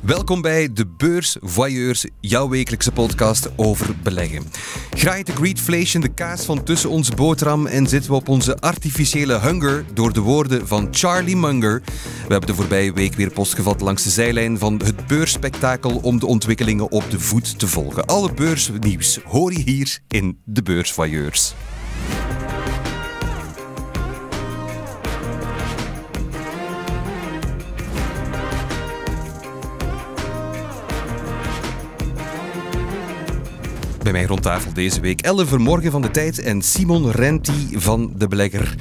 Welkom bij De Beurs Voyeurs, jouw wekelijkse podcast over beleggen. Graait de greedflation de kaas van tussen ons boterham en zitten we op onze artificiële hunger door de woorden van Charlie Munger. We hebben de voorbije week weer postgevat langs de zijlijn van het beursspectakel om de ontwikkelingen op de voet te volgen. Alle beursnieuws hoor je hier in De Beurs Voyeurs. Bij mij rond tafel deze week Elle Vermorgen van de Tijd en Simon Renti van De Belegger.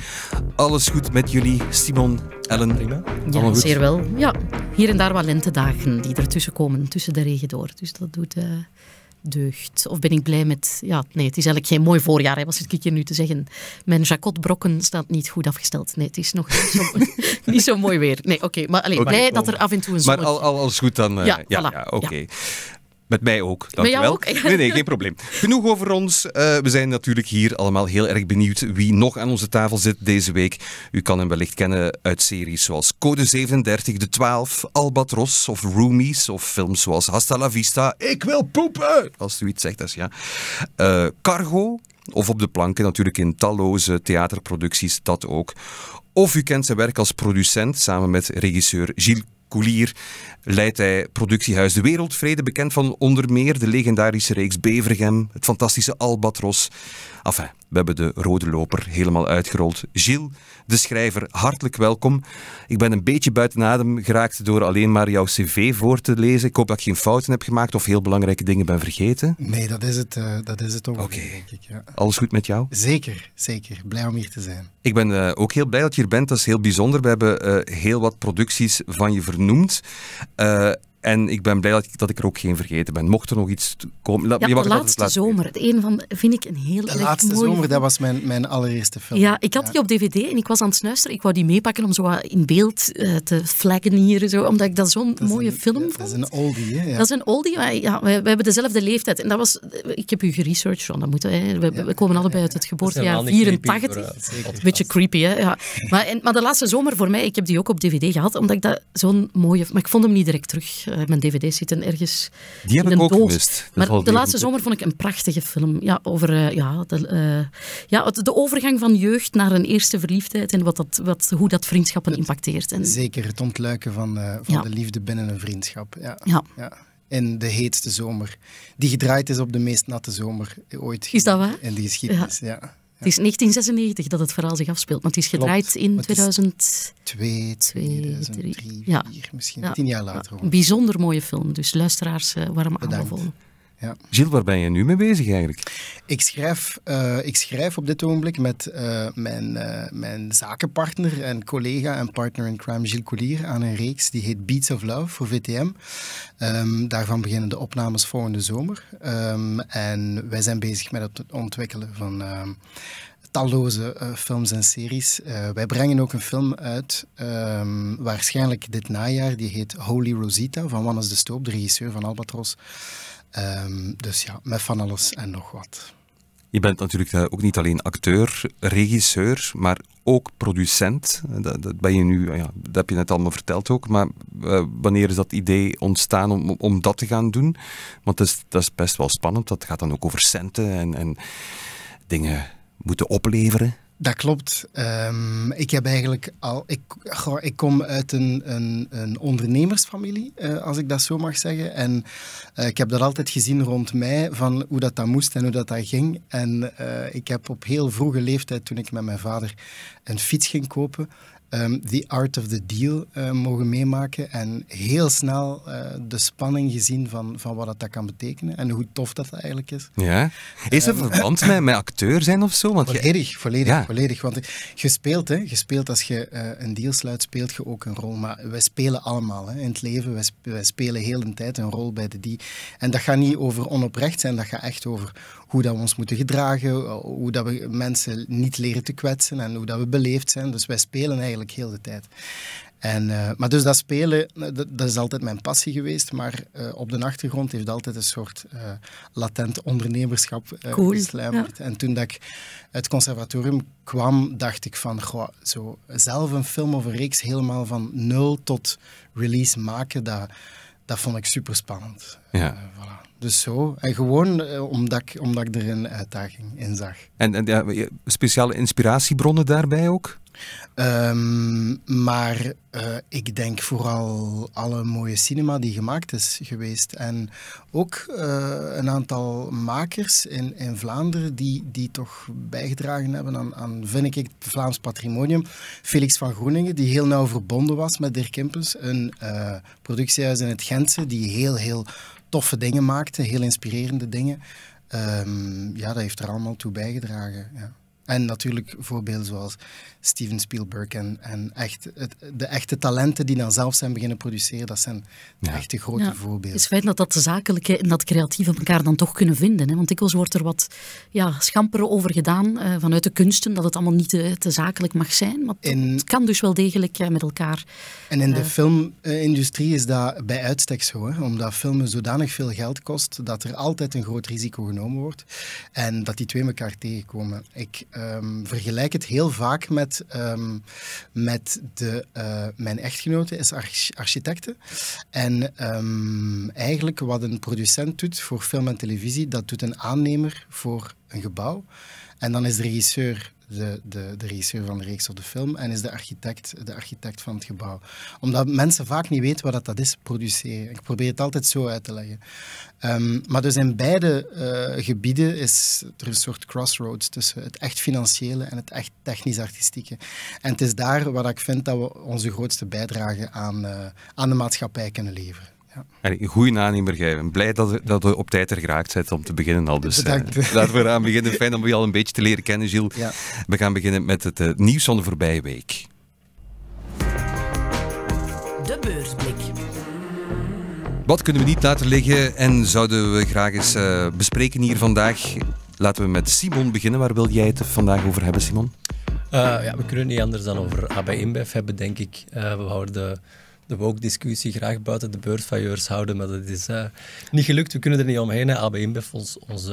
Alles goed met jullie, Simon, Ellen? Prima. Ja, zeer wel. Ja, hier en daar wat lentedagen die ertussen komen, tussen de regen door. Dus dat doet eh, deugd. Of ben ik blij met... Ja, nee, het is eigenlijk geen mooi voorjaar, hè, wat zit ik hier nu te zeggen. Mijn jacotbrokken staat niet goed afgesteld. Nee, het is nog niet zo, niet zo mooi weer. Nee, oké. maar alleen, blij dat er af en toe een Maar zon... al, al, alles goed dan? eh, Ja, ja, voilà. ja, oké. Met mij ook, dank jou wel. ook? Nee, nee, geen probleem. Genoeg over ons. Eh, we zijn natuurlijk hier allemaal heel erg benieuwd wie nog aan onze tafel zit deze week. U kan hem wellicht kennen uit series zoals Code 37, De 12, Albatros of Roomies of films zoals Hasta la Vista, Ik wil poepen! Als u iets zegt, dat is ja. Eh, Cargo, of op de planken natuurlijk in talloze theaterproducties, dat ook. Of u kent zijn werk als producent, samen met regisseur Gilles Coulier leidt hij productiehuis De Wereldvrede, bekend van onder meer de legendarische reeks Bevergem, het fantastische Albatros. Enfin, we hebben de rode loper helemaal uitgerold. Gilles, de schrijver, hartelijk welkom. Ik ben een beetje buiten adem geraakt door alleen maar jouw cv voor te lezen. Ik hoop dat ik geen fouten heb gemaakt of heel belangrijke dingen ben vergeten. Nee, dat is het, eh, dat is het ongeveer, Oké. Ja. Alles goed met jou? Zeker, zeker. Blij om hier te zijn. Ik ben eh, ook heel blij dat je hier bent. Dat is heel bijzonder. We hebben eh, heel wat producties van je vernoemd. Eh, en ik ben blij dat ik, dat ik er ook geen vergeten ben. Mocht er nog iets komen... la- Ja, je de laatste zomer. Het een van, vind ik een heel De erg laatste mooi zomer, dat was mijn, mijn allereerste film. Ja, ik had die op dvd en ik was aan het snuisteren. Ik wou die meepakken om zo in beeld eh, te flaggen hier, zo, omdat ik dat zo'n mooie een- film vond. Dat is een oldie, hè? Ja. Dat is een oldie, maar ja, we, we hebben dezelfde leeftijd. En dat was, ik heb u geresearched, want dat moet, hè. We, we komen allebei uit het geboortejaar Dat is helemaal niet 84. creepy voor, eh, Een beetje creepy, hè. Ja. Maar, en, maar de laatste zomer voor mij, ik heb die ook op dvd gehad, omdat ik dat zo'n mooie... Maar ik vond hem niet direct terug. Eh, mijn dvd's zitten ergens Die heb in ik ook doos. gemist. Dat Maar de laatste zomer vond ik een prachtige film. Ja, over eh, ja, de, eh, ja, de overgang van jeugd naar een eerste verliefdheid en wat dat, wat, hoe dat vriendschappen impacteert. En, Zeker het ontluiken van, eh, van Ja. de liefde binnen een vriendschap. Ja. ja. Ja. In de heetste zomer. Die gedraaid is op de meest natte zomer ooit. Is dat waar? In de geschiedenis, ja. Het is 1996 dat het verhaal zich afspeelt, maar het is gedraaid in Maar het is 2000. Twee, Twee, 2003, drie. Ja. misschien. Ja. Tien jaar later. Een hoor. bijzonder mooie film, dus luisteraars eh, warm aanbevolen. Ja. Gilles, waar ben je nu mee bezig eigenlijk? Ik schrijf, eh, ik schrijf op dit ogenblik met eh, mijn, eh, mijn zakenpartner en collega en partner in crime Gilles Collier aan een reeks die heet Beats of Love voor VTM. Ehm, daarvan beginnen de opnames volgende zomer. Ehm, en wij zijn bezig met het ontwikkelen van ehm, talloze films en series. Wij brengen ook een film uit, waarschijnlijk dit najaar, die heet Holy Rosita van Wannes de Stoop, de regisseur van Albatros. Ehm, dus ja, met van alles en nog wat. Je bent natuurlijk eh, ook niet alleen acteur, regisseur, maar ook producent. Eh, Dat, dat ben je nu, ja, dat heb je net allemaal verteld ook. Maar eh, wanneer is dat idee ontstaan om, om- om dat te gaan doen? Want dat is, dat is best wel spannend. Dat gaat dan ook over centen en, en dingen moeten opleveren. Dat klopt. Ehm, ik heb eigenlijk al. Ik, ik kom uit een, een, een ondernemersfamilie, eh, als ik dat zo mag zeggen. En eh, ik heb dat altijd gezien rond mij, van hoe dat, dat moest en hoe dat, dat ging. En eh, ik heb op heel vroege leeftijd, toen ik met mijn vader een fiets ging kopen, ehm, The Art of the Deal eh, mogen meemaken. En heel snel eh, de spanning gezien van, van wat dat, kan betekenen en hoe tof dat, dat eigenlijk is. Ja. Is er verband met, met acteur zijn of zo? Want je, Volledig, volledig, Ja. volledig. Want je speelt, hè, je speelt als je eh, een deal sluit, speelt je ook een rol. Maar wij spelen allemaal hè, in het leven. Wij, sp- wij spelen heel de tijd een rol bij de die. En dat gaat niet over onoprecht zijn, dat gaat echt over hoe dat we ons moeten gedragen, hoe dat we mensen niet leren te kwetsen en hoe dat we beleefd zijn. Dus wij spelen eigenlijk heel de tijd. En, uh, maar dus dat spelen, dat, dat, is altijd mijn passie geweest. Maar uh, op de achtergrond heeft altijd een soort uh, latent ondernemerschap cool, geslijmerd. ja. En toen dat ik uit het conservatorium kwam, dacht ik van, goh, zo zelf een film of een reeks helemaal van nul tot release maken, dat, dat vond ik super spannend. Ja. voilà. Dus zo. En gewoon uh, omdat, ik, omdat ik er een uitdaging in zag. En, en ja, speciale inspiratiebronnen daarbij ook? Um, maar uh, ik denk vooral alle mooie cinema die gemaakt is geweest. En ook uh, een aantal makers in, in Vlaanderen die, die toch bijgedragen hebben aan, aan, vind ik, het Vlaams patrimonium. Felix van Groeningen, die heel nauw verbonden was met Dirk Kimpens. Een uh, productiehuis in het Gentse, die heel, heel toffe dingen maakte, heel inspirerende dingen. Um, ja, dat heeft er allemaal toe bijgedragen. Ja. En natuurlijk voorbeelden zoals Steven Spielberg en, en echt, het, de echte talenten die dan zelf zijn beginnen produceren, dat zijn ja. echte grote ja, voorbeelden. Het is fijn dat dat zakelijke en dat creatieve elkaar dan toch kunnen vinden. Hè? Want dikwijls wordt er wat ja, schamperen over gedaan uh, vanuit de kunsten, dat het allemaal niet te, te zakelijk mag zijn. Maar in, het kan dus wel degelijk uh, met elkaar. En in uh, de filmindustrie is dat bij uitstek zo, hè? omdat filmen zodanig veel geld kost, dat er altijd een groot risico genomen wordt en dat die twee elkaar tegenkomen. Ik um, vergelijk het heel vaak met Um, met de, uh, mijn echtgenote is arch architecte. En um, eigenlijk wat een producent doet voor film en televisie, dat doet een aannemer voor een gebouw. En dan is de regisseur de, de, de regisseur van de reeks of de film en is de architect de architect van het gebouw. Omdat mensen vaak niet weten wat dat, dat is, produceren. Ik probeer het altijd zo uit te leggen. Um, maar dus in beide uh, gebieden is er een soort crossroads tussen het echt financiële en het echt technisch-artistieke. En het is daar waar ik vind dat we onze grootste bijdrage aan, uh, aan de maatschappij kunnen leveren. Ja. Een goede aannemer, ben blij dat, dat we op tijd er geraakt zijn om te beginnen al. Dus laten we eraan beginnen. Fijn om je al een beetje te leren kennen, Gilles. Ja. We gaan beginnen met het uh, nieuws van de voorbije week. De beursblik. Wat kunnen we niet laten liggen en zouden we graag eens uh, bespreken hier vandaag? Laten we met Simon beginnen. Waar wil jij het vandaag over hebben, Simon? Uh, ja, we kunnen het niet anders dan over AB InBev hebben, denk ik. Uh, we houden de, woke-discussie graag buiten de beursfailleurs houden, maar dat is uh, niet gelukt. We kunnen er niet omheen. Hè. AB InBev, ons, ons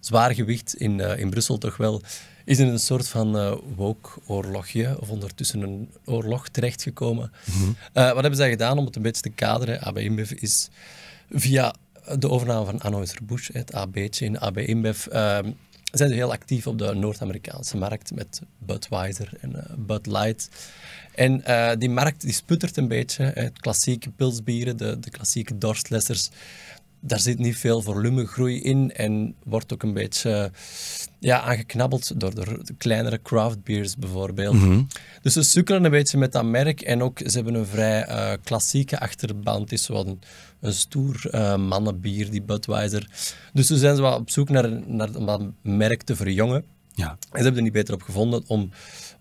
zwaar gewicht in, in Brussel toch wel, is in een soort van woke-oorlogje, of ondertussen een oorlog terechtgekomen. Mm-hmm. wat hebben zij gedaan om het een beetje te kaderen? AB InBev is via de overname van Anheuser-Busch, het AB'tje in AB InBev, uh, zijn ze heel actief op de Noord-Amerikaanse markt met Budweiser en uh, Bud Light. En uh, die markt die sputtert een beetje. Het klassieke pilsbieren, de, de klassieke dorstlessers, daar zit niet veel volumegroei in en wordt ook een beetje ja, aangeknabbeld door de kleinere craft beers bijvoorbeeld. Mm-hmm. Dus ze sukkelen een beetje met dat merk en ook ze hebben een vrij uh, klassieke achterban. Het is zo een, een stoer uh, mannenbier, die Budweiser. Dus ze zijn zo op zoek naar, naar om dat merk te verjongen. Ja. En ze hebben er niet beter op gevonden om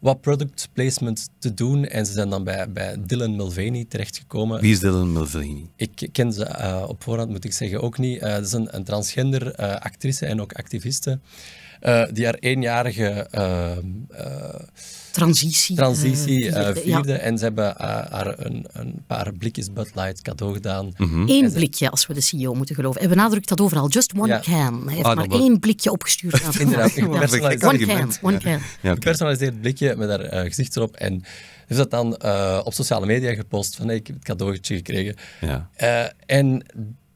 wat product placement te doen. En ze zijn dan bij, bij Dylan Mulvaney terechtgekomen. Wie is Dylan Mulvaney? Ik ken ze uh, op voorhand, moet ik zeggen, ook niet. Uh, dat is een, een transgender uh, actrice en ook activiste. Uh, die haar eenjarige transitie, transitie vierde. vierde. Ja. En ze hebben haar een, een, paar blikjes Bud Light cadeau gedaan. Mm-hmm. Eén ze... blikje, als we de CEO moeten geloven. En benadrukt dat overal. Just one ja. can. Hij heeft Ah, maar één blikje opgestuurd. naar Inderdaad, ja. gepersonaliseerd. One can, one can. Ja, Een gepersonaliseerd blikje met haar uh, gezicht erop. En heeft dat dan uh, op sociale media gepost van hey, ik heb het cadeautje gekregen. Ja. Uh, en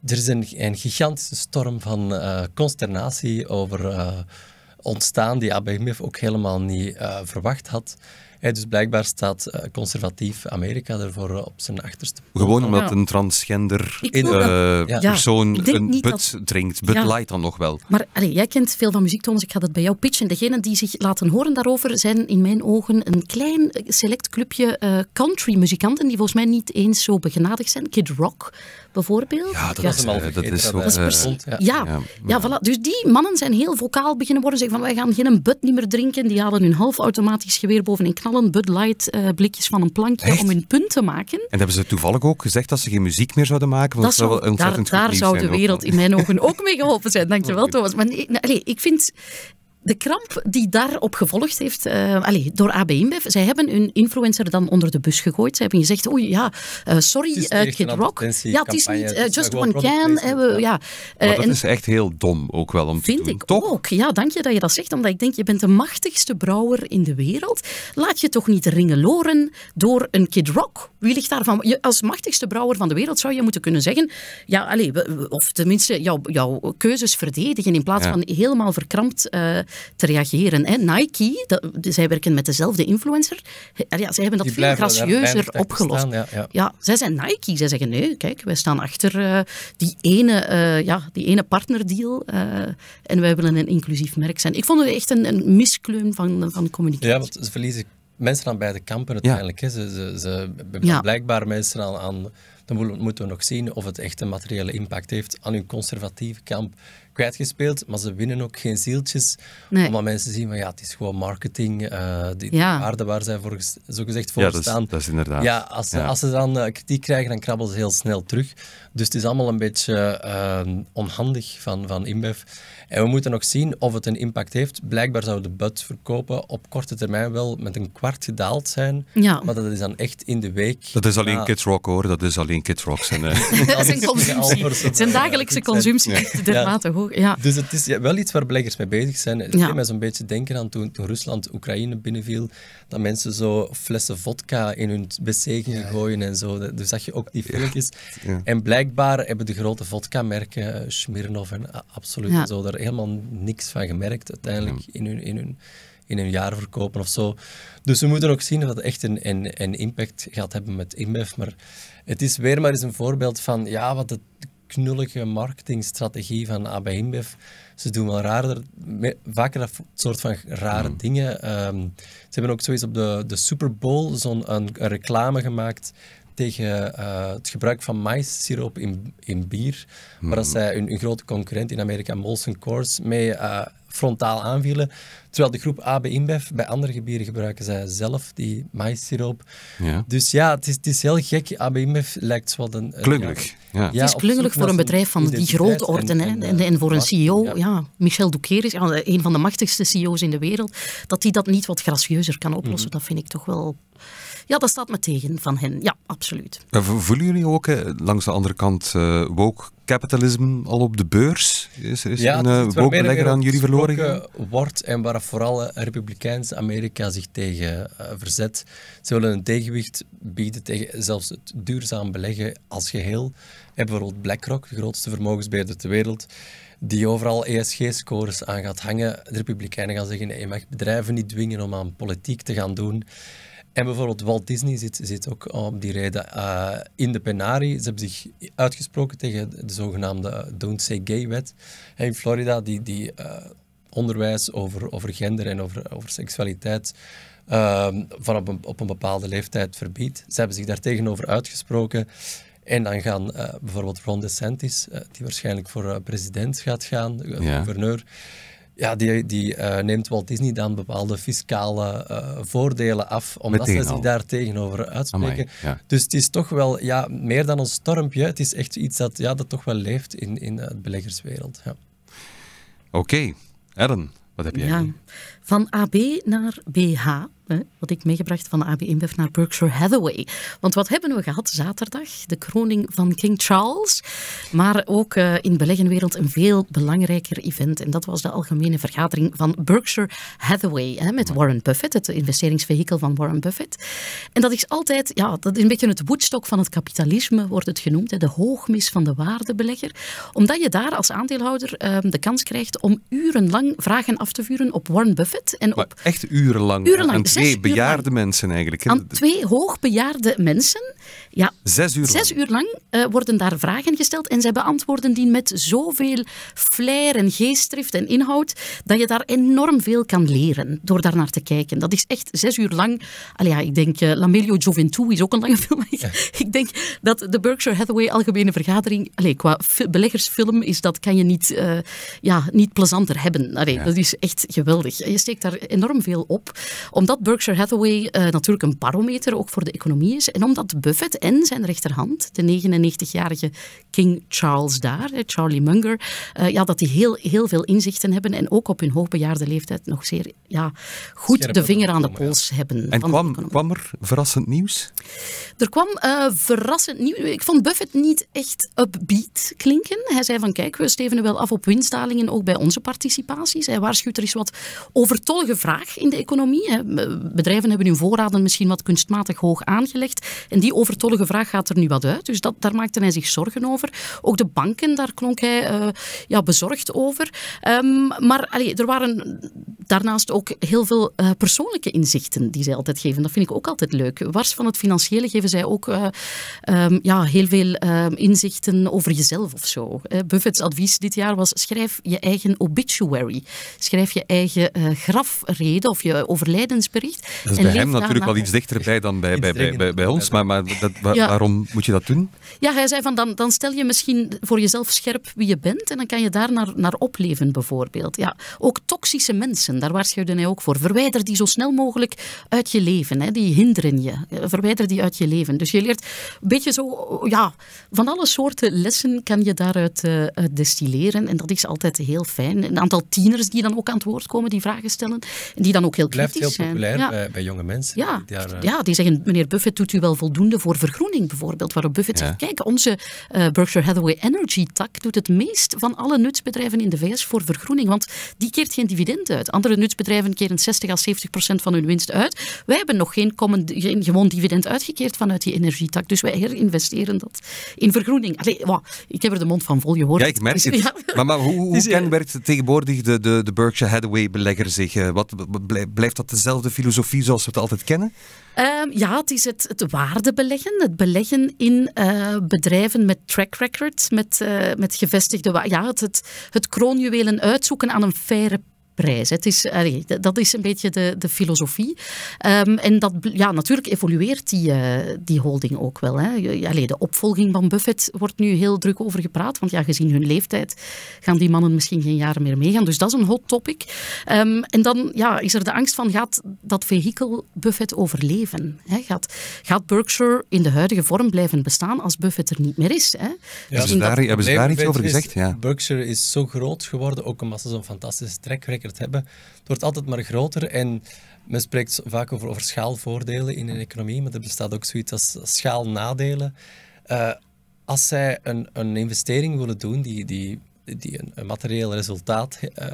er is een, een gigantische storm van uh, consternatie over uh, ontstaan die ABMF ook helemaal niet uh, verwacht had. Hey, dus blijkbaar staat uh, conservatief Amerika ervoor uh, op zijn achterste. Gewoon omdat ja. een transgender uh, dat- persoon een dat- drinkt. Bud Ja. Light dan nog wel. Maar allee, jij kent veel van muziek, Thomas. Ik ga dat bij jou pitchen. Degenen die zich laten horen daarover zijn in mijn ogen een klein eh, select clubje eh, country-muzikanten die volgens mij niet eens zo begenadigd zijn. Kid Rock bijvoorbeeld. Ja, dat Ja, is, dat is hem al eh, dat is dat is eh, precies- Ja. Ja, ja, ja, voilà. Dus die mannen zijn heel vocaal beginnen worden. Zeggen van wij gaan geen Bud niet meer drinken. Die halen hun halfautomatisch geweer bovenin knallen. Bud Light eh, blikjes van een plankje Echt? om hun punt te maken. En hebben ze toevallig ook gezegd dat ze geen muziek meer zouden maken? Want Dat zou, wel daar ontzettend goed daar zou de wereld wel. in mijn ogen ook mee geholpen zijn. Dankjewel, Thomas. Maar nee, nee, ik vind... de kramp die daarop gevolgd heeft, uh, allez, door AB InBev, zij hebben hun influencer dan onder de bus gegooid. Ze hebben gezegd, oei, ja, uh, sorry, uh, Kid Rock. Ja, het is niet just one can. Ja. maar dat is echt heel dom ook wel om te vind doen, ik toch? ook. Ja, dank je dat je dat zegt, omdat ik denk, je bent de machtigste brouwer in de wereld. Laat je toch niet ringeloren door een Kid Rock. Wie ligt daarvan? Je, als machtigste brouwer van de wereld zou je moeten kunnen zeggen, ja, allez, of tenminste jouw, jouw keuzes verdedigen in plaats Ja. van helemaal verkrampt uh, te reageren. Hè. Nike, dat, zij werken met dezelfde influencer. Ja, zij hebben dat Die veel gracieuzer opgelost. staan, ja, ja. Ja, zij zijn Nike. Zij zeggen nee, kijk, wij staan achter eh, die, ene, eh, ja, die ene partnerdeal eh, en wij willen een inclusief merk zijn. Ik vond het echt een, een miskleun van, van communicatie. Ja, want ze verliezen mensen aan beide kampen uiteindelijk. Hè. Ze, ze, ze hebben Ja. blijkbaar mensen aan, aan... Dan mo- moeten we nog zien of het echt een materiële impact heeft aan hun conservatieve kamp kwijtgespeeld. Maar ze winnen ook geen zieltjes. Nee. Omdat mensen zien van ja, het is gewoon marketing. eh die Ja. waarde waar zij voor, zogezegd voor Ja, dat is, staan. dat is inderdaad. Ja, als Ja. als ze dan eh, kritiek krijgen, dan krabbelen ze heel snel terug. Dus het is allemaal een beetje eh, onhandig van, van InBev. En we moeten nog zien of het een impact heeft. Blijkbaar zou de bud verkopen op korte termijn wel met een kwart gedaald zijn. Ja. Maar dat is dan echt in de week. Dat is alleen na- Kids Rock hoor, dat is alleen Kids Rock. Zijn, eh, zijn consumptie. Zijn dagelijkse consumptie dermate hoog. Ja. Dus het is ja, wel iets waar beleggers mee bezig zijn. Het Ja. deed mij zo'n beetje denken aan toen, toen Rusland Oekraïne binnenviel, dat mensen zo flessen vodka in hun wc gingen gooien en zo. Dat- Dus zag je ook die filmpjes. Ja. En blijkbaar hebben de grote vodka-merken, eh, Smirnoff en A- Absolut Ja. en zo, daar helemaal niks van gemerkt uiteindelijk in hun, in hun, in hun jaarverkopen of zo. Dus we moeten ook zien of dat echt een, een, een impact gaat hebben met InBev. Maar het is weer maar eens een voorbeeld van ja, wat de knullige marketingstrategie van AB InBev. Ze doen wel raarder, vaker dat soort van rare dingen. Ehm, ze hebben ook zoiets op de, de Super Bowl zo'n een, een reclame gemaakt tegen eh, het gebruik van maïssiroop in, in bier, waar dat zij hun, hun grote concurrent in Amerika, Molson Coors, mee eh, frontaal aanvielen. Terwijl de groep AB InBev, bij andere gebieden gebruiken zij zelf die maïssiroop. ja. Dus ja, het is, het is heel gek. AB InBev lijkt wel een... een- Klungelig. Ja. Ja, Het is klungelig voor een bedrijf van die identiteit grootorde. en- hè. en, En, eh, en voor een marketing, CEO, ja. ja. Michel Doukeris, een van de machtigste CEO's in de wereld, dat hij dat niet wat gracieuzer kan oplossen, Mhm. dat vind ik toch wel... Ja, dat staat me tegen van hen. Ja, absoluut. Vo- Voelen jullie ook eh, langs de andere kant eh, woke capitalism al op de beurs? Is, er- is er een uh, belegger aan jullie verloren wordt en waar vooral eh, Republikeins Amerika zich tegen verzet. Ze willen een tegenwicht bieden tegen zelfs het duurzaam beleggen als geheel. En bijvoorbeeld BlackRock, de grootste vermogensbeheerder ter wereld, die overal ESG-scores aan gaat hangen. De Republikeinen gaan zeggen, nee, je mag bedrijven niet dwingen om aan politiek te gaan doen. En bijvoorbeeld Walt Disney zit, zit ook om die reden eh, in de penarie. Ze hebben zich uitgesproken tegen de zogenaamde Don't Say Gay-wet in Florida, die, die eh, onderwijs over, over gender en over, over seksualiteit van op een, op een bepaalde leeftijd verbiedt. Ze hebben zich daar tegenover uitgesproken. En dan gaan eh, bijvoorbeeld Ron DeSantis, eh, die waarschijnlijk voor eh, president gaat gaan, eh, Ja. gouverneur, ja, die, die eh, neemt Walt Disney dan bepaalde fiscale eh, voordelen af, omdat Meteen ze zich daar tegenover uitspreken. Amai, ja. Dus het is toch wel ja, meer dan een stormpje. Het is echt iets dat, ja, dat toch wel leeft in, in de beleggerswereld. Ja. Oké, Ellen, wat heb jij? Ja. Van AB naar BH, hè, wat ik meegebracht van AB InBev naar Berkshire Hathaway. Want wat hebben we gehad zaterdag? De kroning van King Charles. Maar ook eh, in de beleggenwereld een veel belangrijker event. En dat was de algemene vergadering van Berkshire Hathaway. Hè, met Warren Buffett, het investeringsvehikel van Warren Buffett. En dat is altijd, ja, dat is een beetje het woedstok van het kapitalisme, wordt het genoemd. Hè, de hoogmis van de waardebelegger. Omdat je daar als aandeelhouder eh, de kans krijgt om urenlang vragen af te vuren op Warren Buffett. En Maar op echt urenlang. Urenlang, twee uur bejaarde lang. mensen eigenlijk. aan twee hoogbejaarde mensen. Ja, Zes uur Zes lang. uur lang eh, worden daar vragen gesteld en zij beantwoorden die met zoveel flair en geestdrift en inhoud dat je daar enorm veel kan leren door daar naar te kijken. Dat is echt zes uur lang. Allee, ja, ik denk, uh, Lamelio Gioventù is ook een lange film. ik denk dat de Berkshire Hathaway Algemene Vergadering, allee, qua fi- beleggersfilm, is dat kan je niet, uh, ja, niet plezanter hebben. Allee, Ja. Dat is echt geweldig. Je steekt daar enorm veel op. Omdat Berkshire Hathaway uh, natuurlijk een barometer ook voor de economie is. En omdat Buffett en zijn rechterhand, de 99-jarige King Charles daar, Charlie Munger, uh, ja, dat die heel, heel veel inzichten hebben en ook op hun hoogbejaarde leeftijd nog zeer ja, goed Scherp de vinger aan de pols hebben. En kwam, kwam er verrassend nieuws? Er kwam uh, verrassend nieuws. Ik vond Buffett niet echt upbeat klinken. Hij zei van kijk, we stevenen wel af op winstdalingen ook bij onze participaties. Hij waarschuwt er is wat overtollige vraag in de economie. Bedrijven hebben hun voorraden misschien wat kunstmatig hoog aangelegd. En die overtollige vraag gaat er nu wat uit. Dus dat, daar maakte hij zich zorgen over. Ook de banken, daar klonk hij uh, ja, bezorgd over. Um, maar er waren daarnaast ook heel veel uh, persoonlijke inzichten die zij altijd geven. Dat vind ik ook altijd leuk. Wars van het financiële geven zij ook uh, um, ja, heel veel uh, inzichten over jezelf of zo. Buffett's advies dit jaar was schrijf je eigen obituary. Schrijf je eigen grafrede of je overlijdensbericht. Dat is bij hem natuurlijk wel iets dichterbij dan bij, bij, bij, bij, bij ons. Maar, maar dat, waarom moet je dat doen? Ja, hij zei van dan, dan stel je misschien voor jezelf scherp wie je bent en dan kan je daar naar, naar opleven bijvoorbeeld. Ja, ook toxische mensen, daar waarschuwde hij ook voor. Verwijder die zo snel mogelijk uit je leven. Hè. Die hinderen je. Verwijder die uit je leven. Dus je leert een beetje zo, ja, van alle soorten lessen kan je daaruit uh, destilleren. En dat is altijd heel fijn. Een aantal tieners die dan ook aan het woord komen, die vragen stellen. En die dan ook heel kritisch zijn. Blijft heel populair bij, bij, jonge mensen. Ja, die, daar, uh... ja, die zeggen, meneer Buffett, doet u wel voldoende voor vergroening bijvoorbeeld? Waarop Buffett ja. zegt, kijk, onze uh, Berkshire Hathaway Energy tak doet het meest van alle nutsbedrijven in de VS voor vergroening. Want die keert geen dividend uit. Andere nutsbedrijven keren 60 à 70 procent van hun winst uit. Wij hebben nog geen, geen gewoon dividend uitgekeerd vanuit die energietak. Dus wij herinvesteren dat in vergroening. Allee, wow, ik heb er de mond van vol gehoord. Ja, ik merk het. Ja. Maar, maar, hoe, hoe dus, kenmerkt tegenwoordig de, de, de Berkshire Hathaway-belegger zich? Wat, blijft dat dezelfde filosofie zoals we het altijd kennen? Um, ja, het is het, het waardebeleggen. Het beleggen in uh, bedrijven met track records, met, uh, met gevestigde... Ja, het, het, het kroonjuwelen uitzoeken aan een faire prijs. Het is, dat is een beetje de, de filosofie. Um, en dat, ja, natuurlijk evolueert die, uh, die holding ook wel. Hè. Allee, de opvolging van Buffett wordt nu heel druk over gepraat. Want ja, gezien hun leeftijd gaan die mannen misschien geen jaren meer meegaan. Dus dat is een hot topic. Um, en dan ja, is er de angst van, gaat dat vehikel Buffett overleven? Hè? Gaat, gaat Berkshire in de huidige vorm blijven bestaan als Buffett er niet meer is? Hè? Ja, hebben ze daar, hebben ze daar iets over gezegd? Ja. Berkshire is zo groot geworden, ook omdat ze zo'n fantastische track hebben. Het wordt altijd maar groter en men spreekt vaak over, schaalvoordelen in een economie, maar er bestaat ook zoiets als schaalnadelen. Uh, als zij een, een investering willen doen die, die, die een, materieel resultaat uh,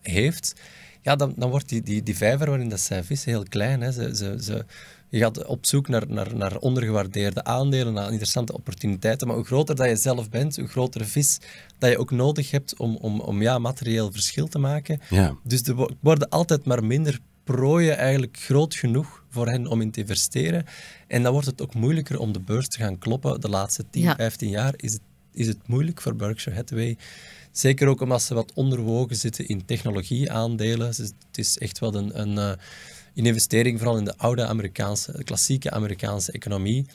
heeft, ja, dan, dan wordt die, die, die vijver waarin dat zij vissen heel klein. Hè. Ze, je gaat op zoek naar, naar, naar ondergewaardeerde aandelen, naar interessante opportuniteiten. Maar hoe groter dat je zelf bent, hoe grotere vis dat je ook nodig hebt om, om, om ja, materieel verschil te maken. Ja. Dus er worden altijd maar minder prooien eigenlijk groot genoeg voor hen om in te investeren. En dan wordt het ook moeilijker om de beurs te gaan kloppen. De laatste 10, 15 jaar is het, is het moeilijk voor Berkshire Hathaway. Zeker ook omdat ze wat onderwogen zitten in technologieaandelen. Het is echt wel een, een, eh, een investering, vooral in de oude Amerikaanse, de klassieke Amerikaanse economie.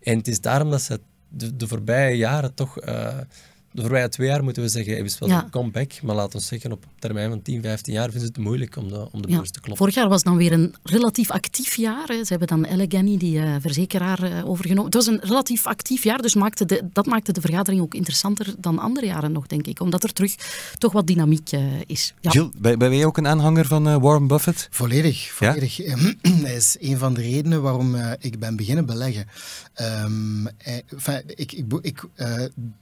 En het is daarom dat ze de, voorbije jaren toch uh, de voorbije twee jaar moeten we zeggen, is wel ja. een comeback. Maar laten we zeggen, op termijn van 10, 15 jaar vinden ze het moeilijk om de, om de beurs te kloppen. Vorig jaar was dan weer een relatief actief jaar. Ze hebben dan Allegheny, die uh, verzekeraar, uh, overgenomen. Het was een relatief actief jaar, dus maakte de, dat maakte de vergadering ook interessanter dan andere jaren nog, denk ik. Omdat er terug toch wat dynamiek uh, is. Ja. Jill, ben, ben jij ook een aanhanger van Warren Buffett? Volledig. volledig. Ja? dat is een van de redenen waarom ik ben beginnen beleggen. Um, ik, ik, ik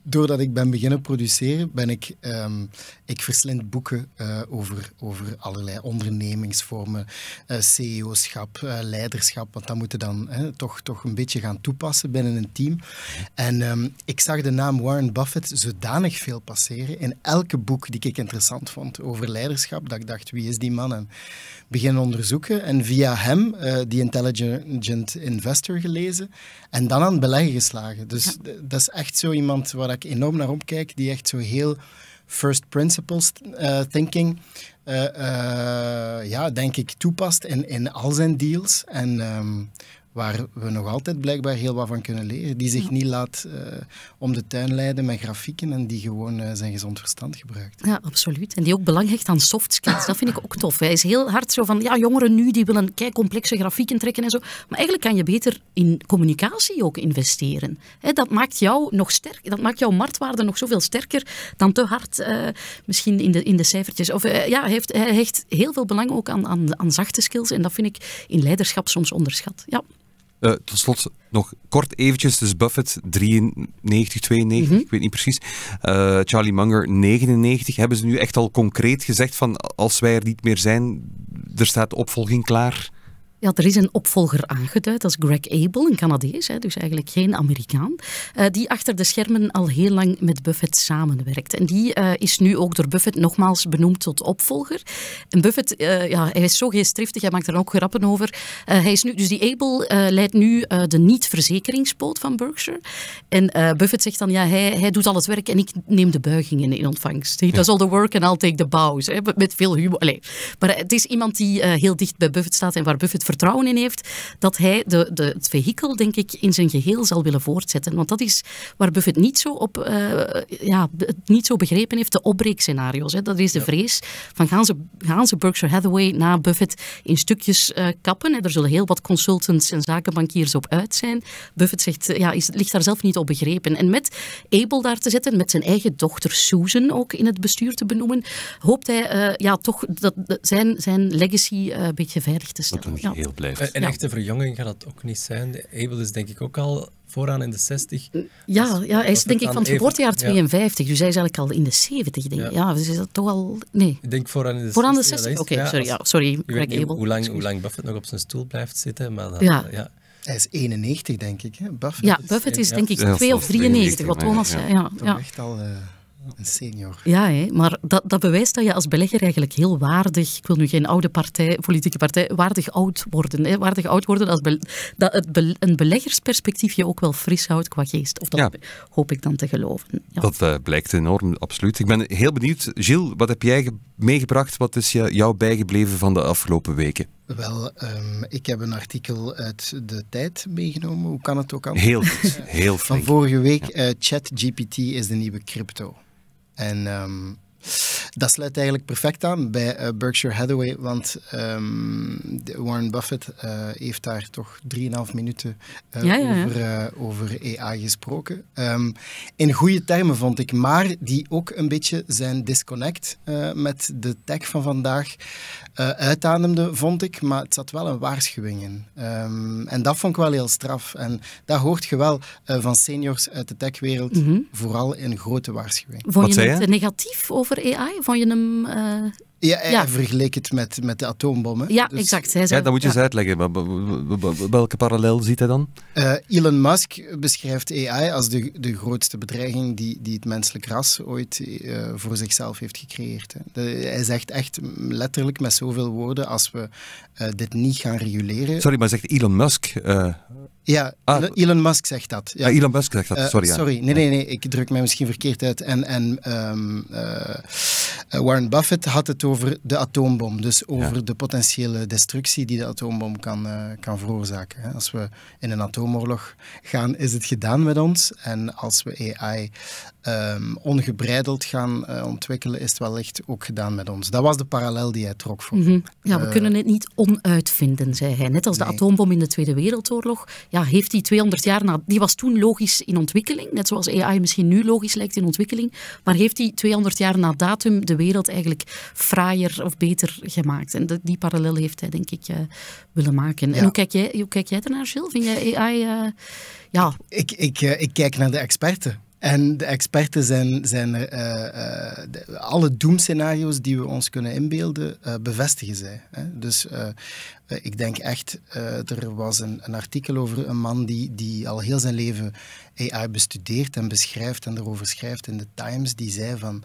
doordat ik ben beginnen beginnen produceren, ben ik, um, ik verslind boeken uh, over, over allerlei ondernemingsvormen, uh, CEO-schap, uh, leiderschap, want dat moeten dan toch, toch een beetje gaan toepassen binnen een team. En um, ik zag de naam Warren Buffett zodanig veel passeren in elke boek die ik interessant vond over leiderschap, dat ik dacht, wie is die man? En beginnen onderzoeken en via hem uh, die Intelligent Investor gelezen en dan aan het beleggen geslagen. Dus dat is echt zo iemand waar ik enorm naar opkijk, die echt zo heel first principles uh, thinking, uh, ja, denk ik, toepast in, in al zijn deals. En um, waar we nog altijd blijkbaar heel wat van kunnen leren. Die zich niet laat uh, om de tuin leiden met grafieken en die gewoon uh, zijn gezond verstand gebruikt. Ja, absoluut. En die ook belang hecht aan soft skills. Dat vind ik ook tof. Hij is heel hard zo van, ja, jongeren nu die willen kei complexe grafieken trekken en zo. Maar eigenlijk kan je beter in communicatie ook investeren. He, dat maakt jou nog sterk, dat maakt jouw marktwaarde nog zoveel sterker dan te hard uh, misschien in de, in de cijfertjes. Of ja, hij, heeft, hij hecht heel veel belang ook aan, aan, aan zachte skills en dat vind ik in leiderschap soms onderschat. Ja. Uh, tot slot nog kort eventjes, dus Buffett 93, 92, mm -hmm. ik weet niet precies. Uh, Charlie Munger 99. Hebben ze nu echt al concreet gezegd van als wij er niet meer zijn, er staat opvolging klaar? Ja, er is een opvolger aangeduid, dat is Greg Abel, een Canadees, hè, dus eigenlijk geen Amerikaan, uh, die achter de schermen al heel lang met Buffett samenwerkt. En die uh, is nu ook door Buffett nogmaals benoemd tot opvolger. En Buffett, uh, ja, hij is zo geestdriftig, hij maakt er ook grappen over. hij is nu, dus die Abel leidt nu de niet-verzekeringspoot van Berkshire. En Buffett zegt dan, ja, hij, hij doet al het werk en ik neem de buigingen in ontvangst. He does all the work and I'll take the bows. Hè, met veel humor. Allee. Maar het is iemand die heel dicht bij Buffett staat en waar Buffett vertrouwen in heeft dat hij de, de, het vehikel, denk ik, in zijn geheel zal willen voortzetten. Want dat is waar Buffett niet zo, op, uh, ja, niet zo begrepen heeft, de opbreekscenario's. Hè. Dat is de vrees van gaan ze, gaan ze Berkshire Hathaway na Buffett in stukjes uh, kappen. Hè. Er zullen heel wat consultants en zakenbankiers op uit zijn. Buffett zegt, ja, is, ligt daar zelf niet op begrepen. En met Abel daar te zetten, met zijn eigen dochter Susan ook in het bestuur te benoemen, hoopt hij uh, ja, toch dat, zijn, zijn legacy een beetje veilig te stellen. Blijft. Een echte verjonging gaat dat ook niet zijn. Abel is denk ik ook al vooraan in de 60. Ja, ja hij is denk ik van het geboortejaar 52, dus hij is eigenlijk al in de 70. Denk ik. Ja, ja dus is dat toch al... Nee. Ik denk vooraan in de vooraan 60. de 60? Oké, okay, sorry. Ja, sorry ik weet niet hoe lang, hoe lang Buffett nog op zijn stoel blijft zitten, maar dan, ja. ja. Hij is 91, denk ik. Hè? Buffett ja, Buffett is, is denk ik 2 of 93, wat Thomas zei. Ja. Ja. echt al... Uh... Een senior. Ja, hè, maar dat, dat bewijst dat je als belegger eigenlijk heel waardig, ik wil nu geen oude partij, politieke partij, waardig oud worden. Hè, waardig oud worden als be, dat het be, een beleggersperspectief je ook wel fris houdt qua geest. Of dat ja. hoop ik dan te geloven. Ja. Dat uh, blijkt enorm, absoluut. Ik ben heel benieuwd. Gilles, wat heb jij meegebracht? Wat is je, jou bijgebleven van de afgelopen weken? Wel, um, ik heb een artikel uit de tijd meegenomen. Hoe kan het ook anders? Heel goed, heel flink. Van vorige week, ja. uh, ChatGPT is de nieuwe crypto. En um, dat sluit eigenlijk perfect aan bij uh, Berkshire Hathaway, want um, Warren Buffett uh, heeft daar toch 3,5 minuten uh, ja, ja, ja. Over, over, AI gesproken. Um, in goede termen vond ik, maar die ook een beetje zijn disconnect met de tech van vandaag uitademde, vond ik. Maar het zat wel een waarschuwing in. Um, en dat vond ik wel heel straf. En dat hoort je wel van seniors uit de techwereld, mm -hmm. vooral in grote waarschuwing. Vond je het negatief over AI? Vond je hem... Ja, hij ja. vergeleek het met, met de atoombommen. Ja, dus, exact. Hij zei, ja, dat moet je eens uitleggen. Welke parallel ziet hij dan? Uh, Elon Musk beschrijft AI als de, de grootste bedreiging die, die het menselijk ras ooit uh, voor zichzelf heeft gecreëerd. De, hij zegt echt letterlijk met zoveel woorden, als we uh, dit niet gaan reguleren... Sorry, maar zegt Elon Musk... Ja, ah, Elon Musk zegt dat. Ja. Ah, Elon Musk zegt dat, sorry. Uh, sorry, nee, nee, nee, ik druk mij misschien verkeerd uit. En, en um, uh, Warren Buffett had het over de atoombom, dus over ja. de potentiële destructie die de atoombom kan, uh, kan veroorzaken. Als we in een atoomoorlog gaan, is het gedaan met ons. En als we AI um, ongebreideld gaan uh, ontwikkelen, is het wellicht ook gedaan met ons. Dat was de parallel die hij trok voor. Mm -hmm. Ja, we uh, kunnen het niet onuitvinden, zei hij. Net als de atoombom in de Tweede Wereldoorlog. Ja, heeft die 200 jaar na... Die was toen logisch in ontwikkeling, net zoals AI misschien nu logisch lijkt in ontwikkeling. Maar heeft die 200 jaar na datum de wereld eigenlijk fraaier of beter gemaakt? En de, die parallel heeft hij, denk ik, uh, willen maken. Ja. En hoe kijk, jij, hoe kijk jij ernaar, Gilles? Vind jij AI... ja. Ik, ik, ik kijk naar de experten. En de experten zijn, zijn uh, uh, de, alle doemscenario's die we ons kunnen inbeelden, uh, bevestigen zij. Hè? Dus ik denk echt, er was een, een, artikel over een man die, die al heel zijn leven AI bestudeert en beschrijft en erover schrijft in de Times, die zei van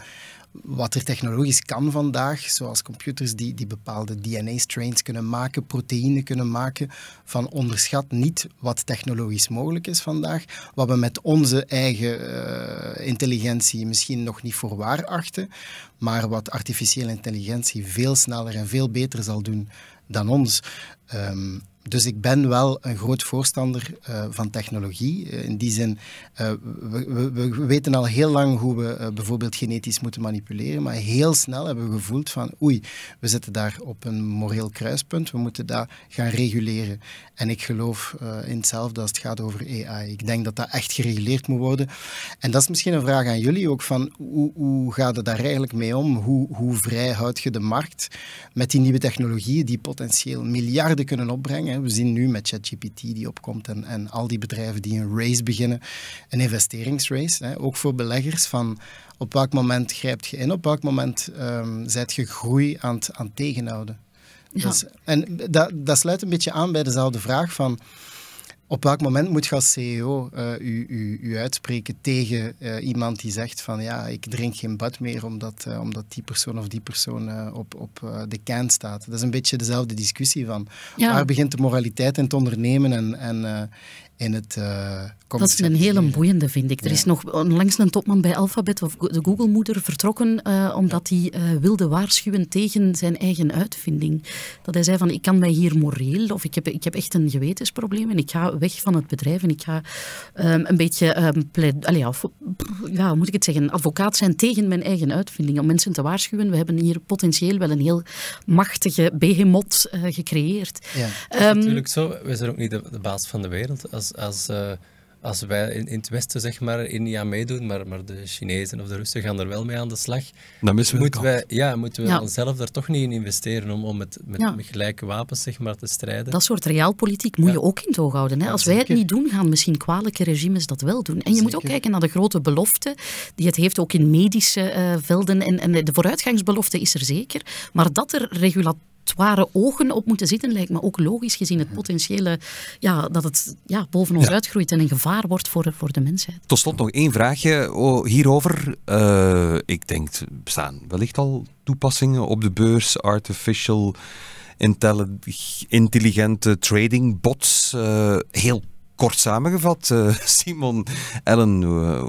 wat er technologisch kan vandaag, zoals computers die, die bepaalde DNA-strains kunnen maken, proteïnen kunnen maken, van onderschat niet wat technologisch mogelijk is vandaag, wat we met onze eigen uh, intelligentie misschien nog niet voor waar achten, maar wat artificiële intelligentie veel sneller en veel beter zal doen dan ons. Um, dus ik ben wel een groot voorstander uh, van technologie. Uh, in die zin, uh, we, weten al heel lang hoe we bijvoorbeeld genetisch moeten manipuleren, maar heel snel hebben we gevoeld van oei, we zitten daar op een moreel kruispunt, we moeten dat gaan reguleren. En ik geloof in hetzelfde als het gaat over AI. Ik denk dat dat echt gereguleerd moet worden. En dat is misschien een vraag aan jullie ook van hoe, hoe gaat het daar eigenlijk mee om? Hoe, hoe vrij houd je de markt met die nieuwe technologieën die potentieel miljarden kunnen opbrengen? We zien nu met ChatGPT die opkomt en, en al die bedrijven die een race beginnen, een investeringsrace, hè, ook voor beleggers van op welk moment grijpt je in, op welk moment um, zijt je groei aan het, aan tegenhouden. Ja. Dus, en dat, dat sluit een beetje aan bij dezelfde vraag van op welk moment moet je als CEO uh, u, u, u, uitspreken tegen uh, iemand die zegt van ja, ik drink geen bad meer omdat, uh, omdat die persoon of die persoon op, op de kant staat. Dat is een beetje dezelfde discussie van ja. waar begint de moraliteit in het ondernemen en, en, in het uh, Dat is een hele boeiende, vind ik. Er is nog onlangs een topman bij Alphabet, of de Google-moeder, vertrokken uh, omdat hij uh, wilde waarschuwen tegen zijn eigen uitvinding. Dat hij zei van, ik kan mij hier moreel, of ik heb, ik heb echt een gewetensprobleem en ik ga weg van het bedrijf en ik ga um, een beetje, um, pleit, allee, of, ja, hoe moet ik het zeggen, advocaat zijn tegen mijn eigen uitvinding, om mensen te waarschuwen. We hebben hier potentieel wel een heel machtige behemoth gecreëerd. Ja. Um, natuurlijk zo, we zijn ook niet de, de baas van de wereld. Als als, uh, als wij in, in, het Westen zeg maar er niet aan meedoen, maar, maar de Chinezen of de Russen gaan er wel mee aan de slag, dan missen we moeten wij, ja, moeten we ja. onszelf daar toch niet in investeren om, om met, met, ja. met gelijke wapens zeg maar, te strijden. Dat soort realpolitiek moet je ook in het oog houden. Hè? Als wij het niet doen, gaan misschien kwalijke regimes dat wel doen. En je zeker. moet ook kijken naar de grote belofte die het heeft ook in medische uh, velden. En, en de vooruitgangsbelofte is er zeker. Maar dat er regulatie zware ogen op moeten zitten, lijkt me ook logisch gezien het potentiële ja, dat het ja, boven ons ja. uitgroeit en een gevaar wordt voor, voor de mensheid. Tot slot nog één vraagje hierover. Uh, ik denk, bestaan wellicht al toepassingen op de beurs, artificial intelligente trading bots. Uh, heel kort samengevat, uh, Simon, Ellen,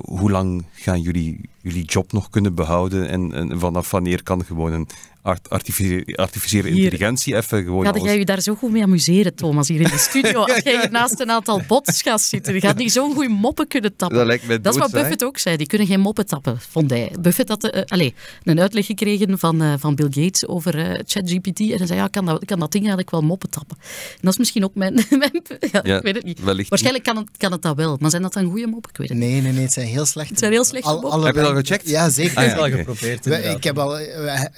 hoe lang gaan jullie jullie job nog kunnen behouden en, en vanaf wanneer kan gewoon een art, artificiële, artificiële intelligentie even gewoon... Gaat jij je daar zo goed mee amuseren, Thomas, hier in de studio? Als jij naast een aantal bots gaat zitten, je gaat niet zo'n goede moppen kunnen tappen. Dat, lijkt mij dat is wat Buffett ook zei, die kunnen geen moppen tappen, vond hij. Buffett had uh, allez, een uitleg gekregen van, uh, van Bill Gates over uh, ChatGPT en hij zei, ja, kan dat, kan dat ding eigenlijk wel moppen tappen? En dat is misschien ook mijn... mijn ja, ja, ik weet het niet. Waarschijnlijk kan het, kan het dat wel, maar zijn dat dan goede moppen? Ik weet het nee, nee, nee, het zijn heel slechte Het zijn heel slechte Al, Heb je dat al gecheckt? Ja, zeker. Ah, ja, al geprobeerd. Ik heb al...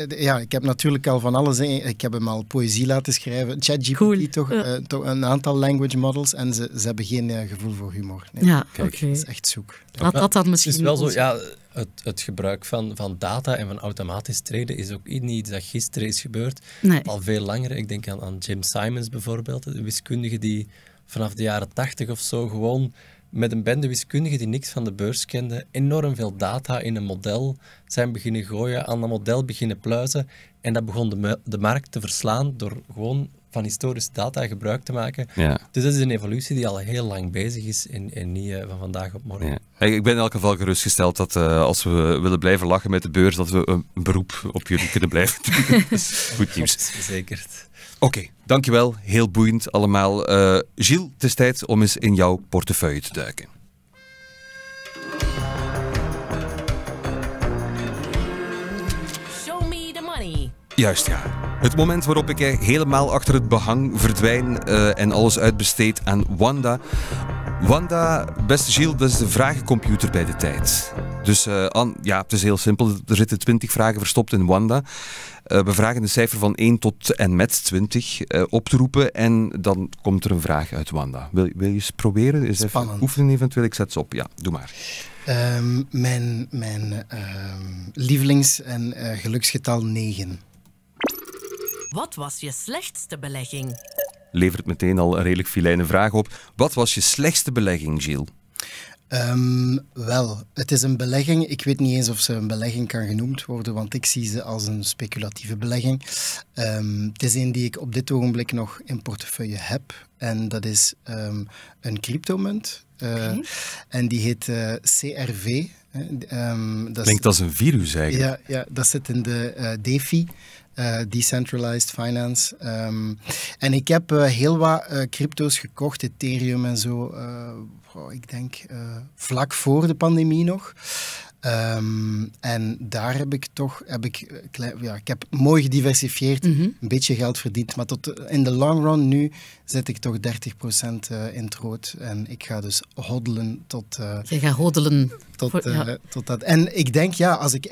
Ja, ik heb natuurlijk al van alles. Ik heb hem al poëzie laten schrijven. ChatGPT cool. toch, uh, toch, een aantal language models en ze, ze hebben geen uh, gevoel voor humor. Nee. Ja, oké. Okay. Dat is echt zoek. Laat dat dan misschien... Het is wel zo, ja, het, het, gebruik van, van data en van automatisch traden is ook niet iets dat gisteren is gebeurd. Nee. Al veel langer. Ik denk aan, aan Jim Simons bijvoorbeeld, de wiskundige die vanaf de jaren tachtig of zo gewoon met een bende wiskundigen die niks van de beurs kenden, enorm veel data in een model zijn beginnen gooien, aan dat model beginnen pluizen. En dat begon de, de markt te verslaan door gewoon van historische data gebruik te maken. Ja. Dus dat is een evolutie die al heel lang bezig is en, en niet uh, van vandaag op morgen. Ja. Ik ben in elk geval gerustgesteld dat uh, als we willen blijven lachen met de beurs, dat we een beroep op jullie kunnen blijven doen. goed nieuws. Verzekerd. Oké, okay, dankjewel. Heel boeiend allemaal. Uh, Gilles, het is tijd om eens in jouw portefeuille te duiken. Show me the money. Juist ja. Het moment waarop ik helemaal achter het behang verdwijn uh, en alles uitbesteed aan Wanda. Wanda, beste Gilles, dat is de vragencomputer bij de tijd. Dus uh, an, ja, het is heel simpel. Er zitten 20 vragen verstopt in Wanda. Uh, we vragen de cijfer van 1 tot en met 20 uh, op te roepen en dan komt er een vraag uit Wanda. Wil, wil je eens proberen? Eens Spannend. even oefenen eventueel? Ik zet ze op. Ja, doe maar. Um, mijn mijn um, lievelings- en uh, geluksgetal 9. Wat was je slechtste belegging? Levert meteen al een redelijk filijne vraag op. Wat was je slechtste belegging, Gilles? Um, wel, het is een belegging. Ik weet niet eens of ze een belegging kan genoemd worden, want ik zie ze als een speculatieve belegging. Um, het is een die ik op dit ogenblik nog in portefeuille heb. En dat is um, een cryptomunt. Uh, okay. En die heet uh, CRV. Um, dat Klinkt als een virus eigenlijk. Ja, ja dat zit in de uh, DeFi. Eh, decentralized finance. Ehm, en ik heb eh, heel wat eh, crypto's gekocht, Ethereum en zo. ik denk vlak voor de pandemie nog. Ehm, en daar heb ik toch, heb ik, eh, ja, ik heb mooi gediversifieerd, Mhm. een beetje geld verdiend. Maar tot eh, in de long run nu zet ik toch 30% eh, in het rood. En ik ga dus hoddelen tot, eh, Je gaat hodelen. tot, Voor- tot dat. En ik denk, ja, als ik...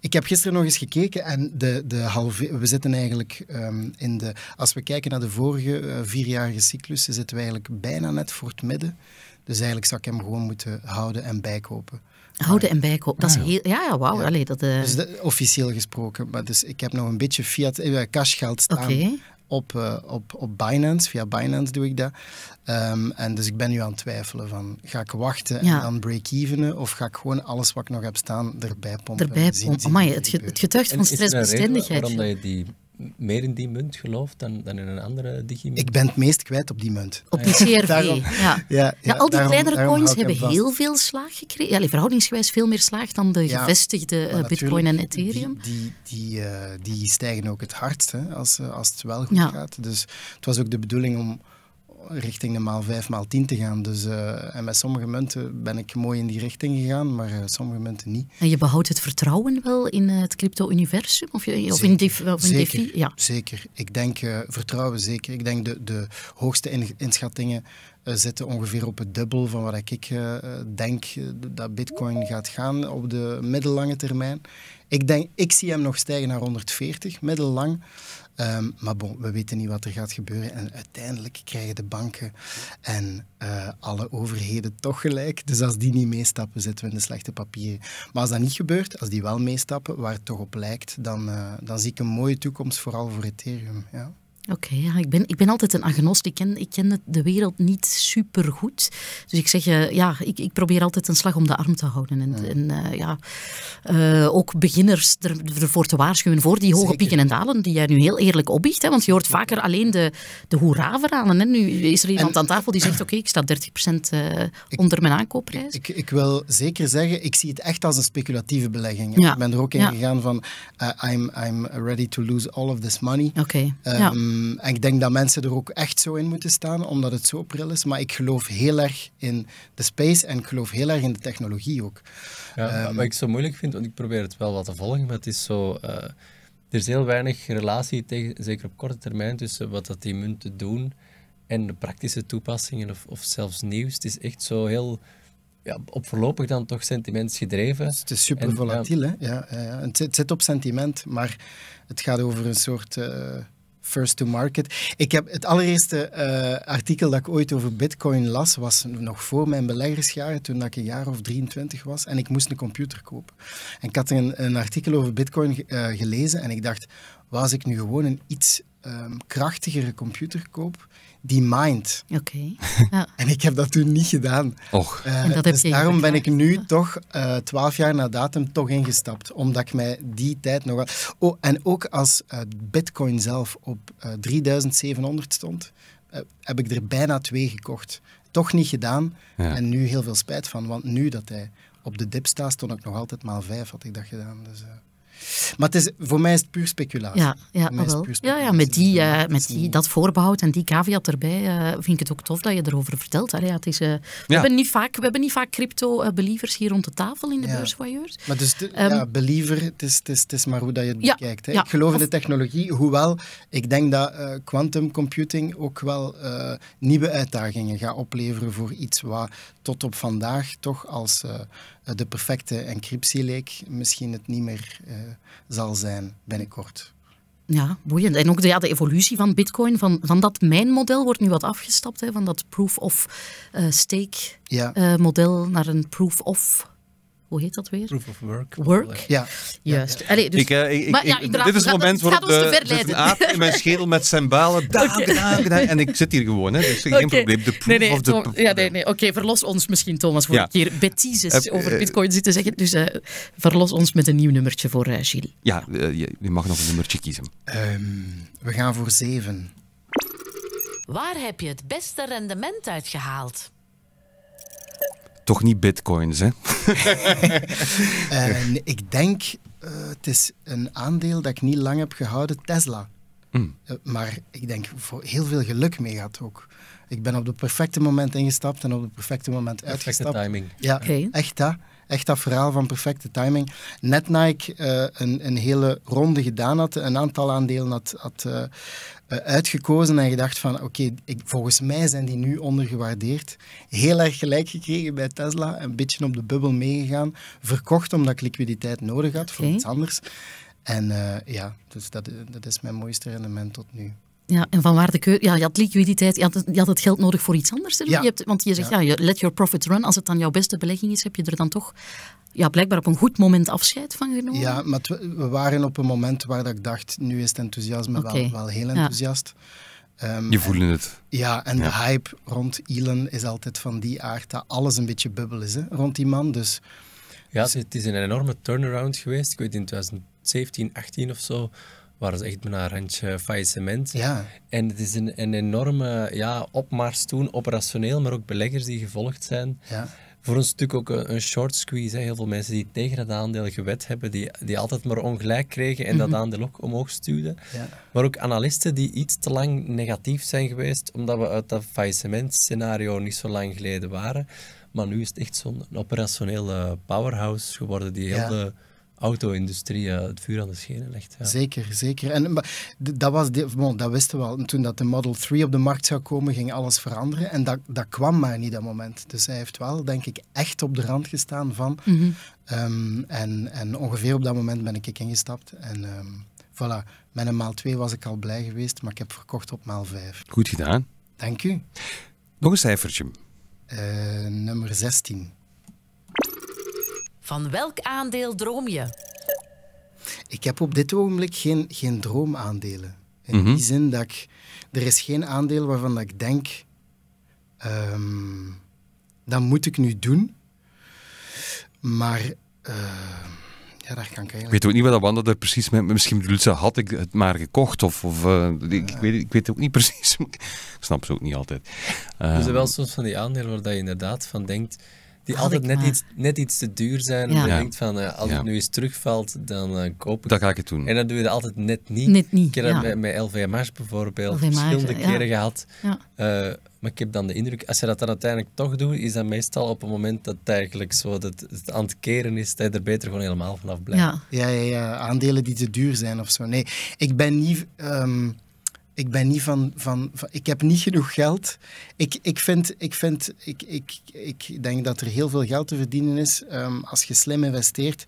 Ik heb gisteren nog eens gekeken en de, de halve, we zitten eigenlijk ehm, in de... Als we kijken naar de vorige vierjarige cyclus, zitten we eigenlijk bijna net voor het midden. Dus eigenlijk zou ik hem gewoon moeten houden en bijkopen. Houden en bijkopen. Dat is heel... Ja, ja, wauw. Ja. Allee, dat... eh, Dus de- officieel gesproken. Maar dus ik heb nog een beetje fiat, eh, cashgeld staan op, eh, op, op Binance. Via Binance doe ik dat. Ehm, en dus ik ben nu aan het twijfelen van, ga ik wachten Ja. en dan break-evenen? Of ga ik gewoon alles wat ik nog heb staan erbij pompen? Erbij pompen. zien Amai, wat er het, ge- het getuigt van stressbestendigheid. waarom dat je die meer in die munt gelooft dan, dan in een andere digimunt? Ik ben het meest kwijt op die munt. Op die CRV, Daarom- ja. Ja, Ja, ja, al die daarom- kleinere daarom coins hebben heel veel slaag gekregen. Allee, verhoudingsgewijs veel meer slaag dan de Ja, gevestigde eh, bitcoin en ethereum. Die, die, die, eh, die stijgen ook het hardst hè, als, eh, als het wel goed Ja. gaat. Dus het was ook de bedoeling om richting de maal 5, maal 10 te gaan. Dus, eh, en met sommige munten ben ik mooi in die richting gegaan, maar eh, sommige munten niet. En je behoudt het vertrouwen wel in het crypto-universum? Of, je- of in, Zeker. def, of in Zeker, DeFi? Ja. zeker. Ik denk, eh, vertrouwen zeker. Ik denk de, de hoogste in- inschattingen zitten ongeveer op het dubbel van wat ik denk dat bitcoin gaat gaan op de middellange termijn. Ik, denk, ik zie hem nog stijgen naar 140, middellang. Ehm, maar bon, we weten niet wat er gaat gebeuren. En uiteindelijk krijgen de banken en eh, alle overheden toch gelijk. Dus als die niet meestappen, zitten we in de slechte papieren. Maar als dat niet gebeurt, als die wel meestappen, waar het toch op lijkt, dan, eh, dan zie ik een mooie toekomst, vooral voor Ethereum. Ja. Oké, ja, ik, ben, ik ben altijd een agnost. Ik ken, ik ken de wereld niet super goed. Dus ik zeg, eh, ja, ik, ik probeer altijd een slag om de arm te houden. En, en eh, ja, eh, ook beginners er, ervoor te waarschuwen voor die hoge Zeker. pieken en dalen, die jij nu heel eerlijk opbiecht. Hè, want je hoort vaker alleen de, de hoera-verhalen. Hè. Nu is er iemand En- aan tafel die zegt, oké, ik sta 30% eh, onder mijn aankoopprijs. Ik, ik wil zeker zeggen, ik zie het echt als een speculatieve belegging. Ja. Ik ben er ook in Ja. gegaan van, I'm, I'm ready to lose all of this money. Oké, ja. Ehm, En ik denk dat mensen er ook echt zo in moeten staan, omdat het zo pril is. Maar ik geloof heel erg in de space en ik geloof heel erg in de technologie ook. Ja, Ehm, wat ik zo moeilijk vind, want ik probeer het wel wat te volgen, maar het is zo... eh, er is heel weinig relatie, tegen, zeker op korte termijn, tussen wat dat die munten doen en de praktische toepassingen of, of zelfs nieuws. Het is echt zo heel... Ja, op voorlopig dan toch sentimentsgedreven. Het is super En, volatiel, hè? Ja, ja, ja. Het, zit, het zit op sentiment, maar het gaat over een soort eh, first to market. Ik heb het allereerste eh, artikel dat ik ooit over bitcoin las, was nog voor mijn beleggersjaren, toen ik een jaar of 23 was, en ik moest een computer kopen. En ik had een, een artikel over bitcoin eh, gelezen en ik dacht, wat als ik nu gewoon een iets ehm, krachtigere computer koop, die mined. Oké. Ja. En ik heb dat toen niet gedaan. Och, Eh, En dat heb dus daarom ben ik nu ja. toch eh, twaalf jaar na datum toch ingestapt. Omdat ik mij die tijd nog... wel- Oh, en ook als eh, bitcoin zelf op eh 3700 stond, eh, heb ik er bijna twee gekocht. Toch niet gedaan. Ja. En nu heel veel spijt van. Want nu dat hij op de dip staat, stond ik nog altijd maal vijf, had ik dat gedaan. Dus. Maar het is, voor mij is het puur speculatie. Ja, ja, wel. puur ja, ja speculatie. met, die, eh, met die, dat voorbehoud en die caveat erbij eh, vind ik het ook tof dat je erover vertelt. Allee, ja, het is, eh, we, Ja. hebben niet vaak, we hebben niet vaak crypto-believers hier rond de tafel in de Ja. beursvoyeurs. Maar dus, de, Ehm, ja, believer, het is, het, is, het is maar hoe dat je het Ja, bekijkt. Hè. ja. Ik geloof in de technologie, hoewel ik denk dat eh, quantum computing ook wel eh, nieuwe uitdagingen gaat opleveren voor iets wat tot op vandaag toch als eh, de perfecte encryptie leek, misschien het niet meer eh, zal zijn binnenkort. Ja, boeiend. En ook de, ja, de evolutie van bitcoin, van, van dat mijnmodel wordt nu wat afgestapt, hè, van dat proof of eh, stake Ja, eh, model naar een proof of, hoe heet dat weer? Proof of work. Work. ja. Juist. Allee, dus, ik, eh, ik, maar ja, ik- inderdaad, dit is het moment waarop te de, zit een aap in mijn schedel met cymbalen. Dank, dank. En ik zit hier gewoon, hè, dus geen Oké. probleem. De proof nee, nee, of the... Tom- ja, nee, nee. Oké, verlos ons misschien, Thomas, voor Ja. een keer bêtises Eh, over eh, bitcoin zitten zeggen. Dus eh, verlos ons met een nieuw nummertje voor eh, Gilles. Ja, eh, je, je mag nog een nummertje kiezen. Ehm, we gaan voor zeven. Waar heb je het beste rendement uitgehaald? Toch niet bitcoins, hè? En ik denk eh, het is een aandeel dat ik niet lang heb gehouden, Tesla. Mm. Eh, maar ik denk voor heel veel geluk mee gaat ook. Ik ben op het perfecte moment ingestapt en op het perfecte moment Perfecte uitgestapt. timing. Ja, echt dat. Echt dat verhaal van perfecte timing. Net na ik eh, een, een hele ronde gedaan had, een aantal aandelen had, had eh, eh, uitgekozen en gedacht van oké, volgens mij zijn die nu ondergewaardeerd. Heel erg gelijk gekregen bij Tesla, een beetje op de bubbel meegegaan. Verkocht omdat ik liquiditeit nodig had voor iets anders. En eh, ja, dus dat, dat is mijn mooiste rendement tot nu. Ja, en van waar de keuze... Ja, je had liquiditeit, je had, het, je had het geld nodig voor iets anders. Ja. Je hebt, want je zegt, ja. Let your profits run. Als het dan jouw beste belegging is, heb je er dan toch ja, blijkbaar op een goed moment afscheid van genomen. Ja, maar we waren op een moment waar dat ik dacht, nu is het enthousiasme wel, wel heel Ja. enthousiast. Ehm, Je voelde het. Ja, en Ja. de hype rond Elon is altijd van die aard dat alles een beetje bubbel is hè, rond die man. Dus Ja, het het is een enorme turnaround geweest. Ik weet in 2017, 18 of zo, waren ze echt bijna een randje faillissement. ja, En het is een, een enorme ja, opmars toen, operationeel, maar ook beleggers die gevolgd zijn. ja, Voor een stuk ook een, een short squeeze. Hè. Heel veel mensen die tegen het aandeel gewet hebben, die, die altijd maar ongelijk kregen en dat aandeel ook omhoog stuwden. ja. Maar ook analisten die iets te lang negatief zijn geweest, omdat we uit dat faillissementscenario niet zo lang geleden waren. Maar nu is het echt zo'n operationele powerhouse geworden die heel de auto-industrie eh, het vuur aan de schenen legt. Ja. Zeker, zeker. En dat, was de, bon, dat wisten we al. Toen dat de Model 3 op de markt zou komen, ging alles veranderen. En dat, dat kwam maar niet dat moment. Dus hij heeft wel, denk ik, echt op de rand gestaan van. Mhm. Ehm, en, en ongeveer op dat moment ben ik ingestapt. En ehm, voilà, met een maal 2 was ik al blij geweest, maar ik heb verkocht op maal 5. Goed gedaan. Dank u. Nog een cijfertje. Eh, nummer 16. Van welk aandeel droom je? Ik heb op dit ogenblik geen, geen droomaandelen. In Mhm. die zin dat ik... Er is geen aandeel waarvan dat ik denk... ehm, dat moet ik nu doen. Maar... eh, ja, daar kan ik Ik weet ook niet wat Wanda er precies met... Misschien bedoelt ze, had ik het maar gekocht? Of, of eh, ik, ik weet, ik weet het ook niet precies. ik snap ze ook niet altijd. Er zijn Eh, wel soms van die aandelen waar dat je inderdaad van denkt, die Had altijd net maar. iets, net iets te duur zijn. Ja. En je Ja. denkt van, eh, als Ja. het nu eens terugvalt, dan eh, koop ik dan ga ik het doen. En dan doe je dat altijd net niet. Net niet, Ik heb dat met, met LVMH bijvoorbeeld LVMH, verschillende ja. keren gehad. Ja. Eh, maar ik heb dan de indruk, als je dat dan uiteindelijk toch doet, is dat meestal op het moment dat het eigenlijk zo dat het aan het keren is, dat je er beter gewoon helemaal vanaf blijft. Ja. Ja, ja, ja, aandelen die te duur zijn of zo. Nee, ik ben niet... ehm, ik ben niet van, van, van- Ik heb niet genoeg geld. Ik, ik vind... Ik, vind ik, ik, ik denk dat er heel veel geld te verdienen is ehm, als je slim investeert.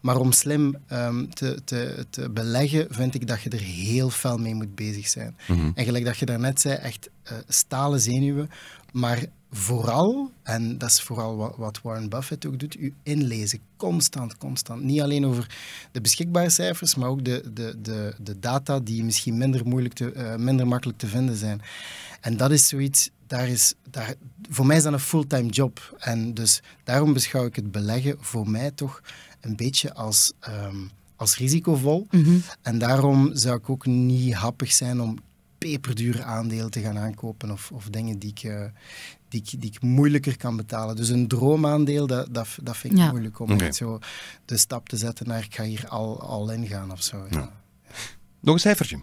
Maar om slim ehm, te, te, te beleggen, vind ik dat je er heel fel mee moet bezig zijn. En gelijk dat je daarnet zei, echt eh, stalen zenuwen. Maar vooral, en dat is vooral wat, Warren Buffett ook doet, u inlezen. Constant, constant. Niet alleen over de beschikbare cijfers, maar ook de, de, de, de data die misschien minder, moeilijk te, eh, minder makkelijk te vinden zijn. En dat is zoiets, daar is, daar, voor mij is dat een fulltime job. En dus daarom beschouw ik het beleggen voor mij toch een beetje als, ehm, als risicovol. Mhm. En daarom zou ik ook niet happig zijn om peperdure aandelen te gaan aankopen of, of dingen die ik, eh, die, ik, die ik moeilijker kan betalen. Dus een droomaandeel, dat, dat, dat vind ik Ja. moeilijk om echt zo de stap te zetten naar ik ga hier al, al in gaan of zo. Ja. Ja. Nog een cijfertje.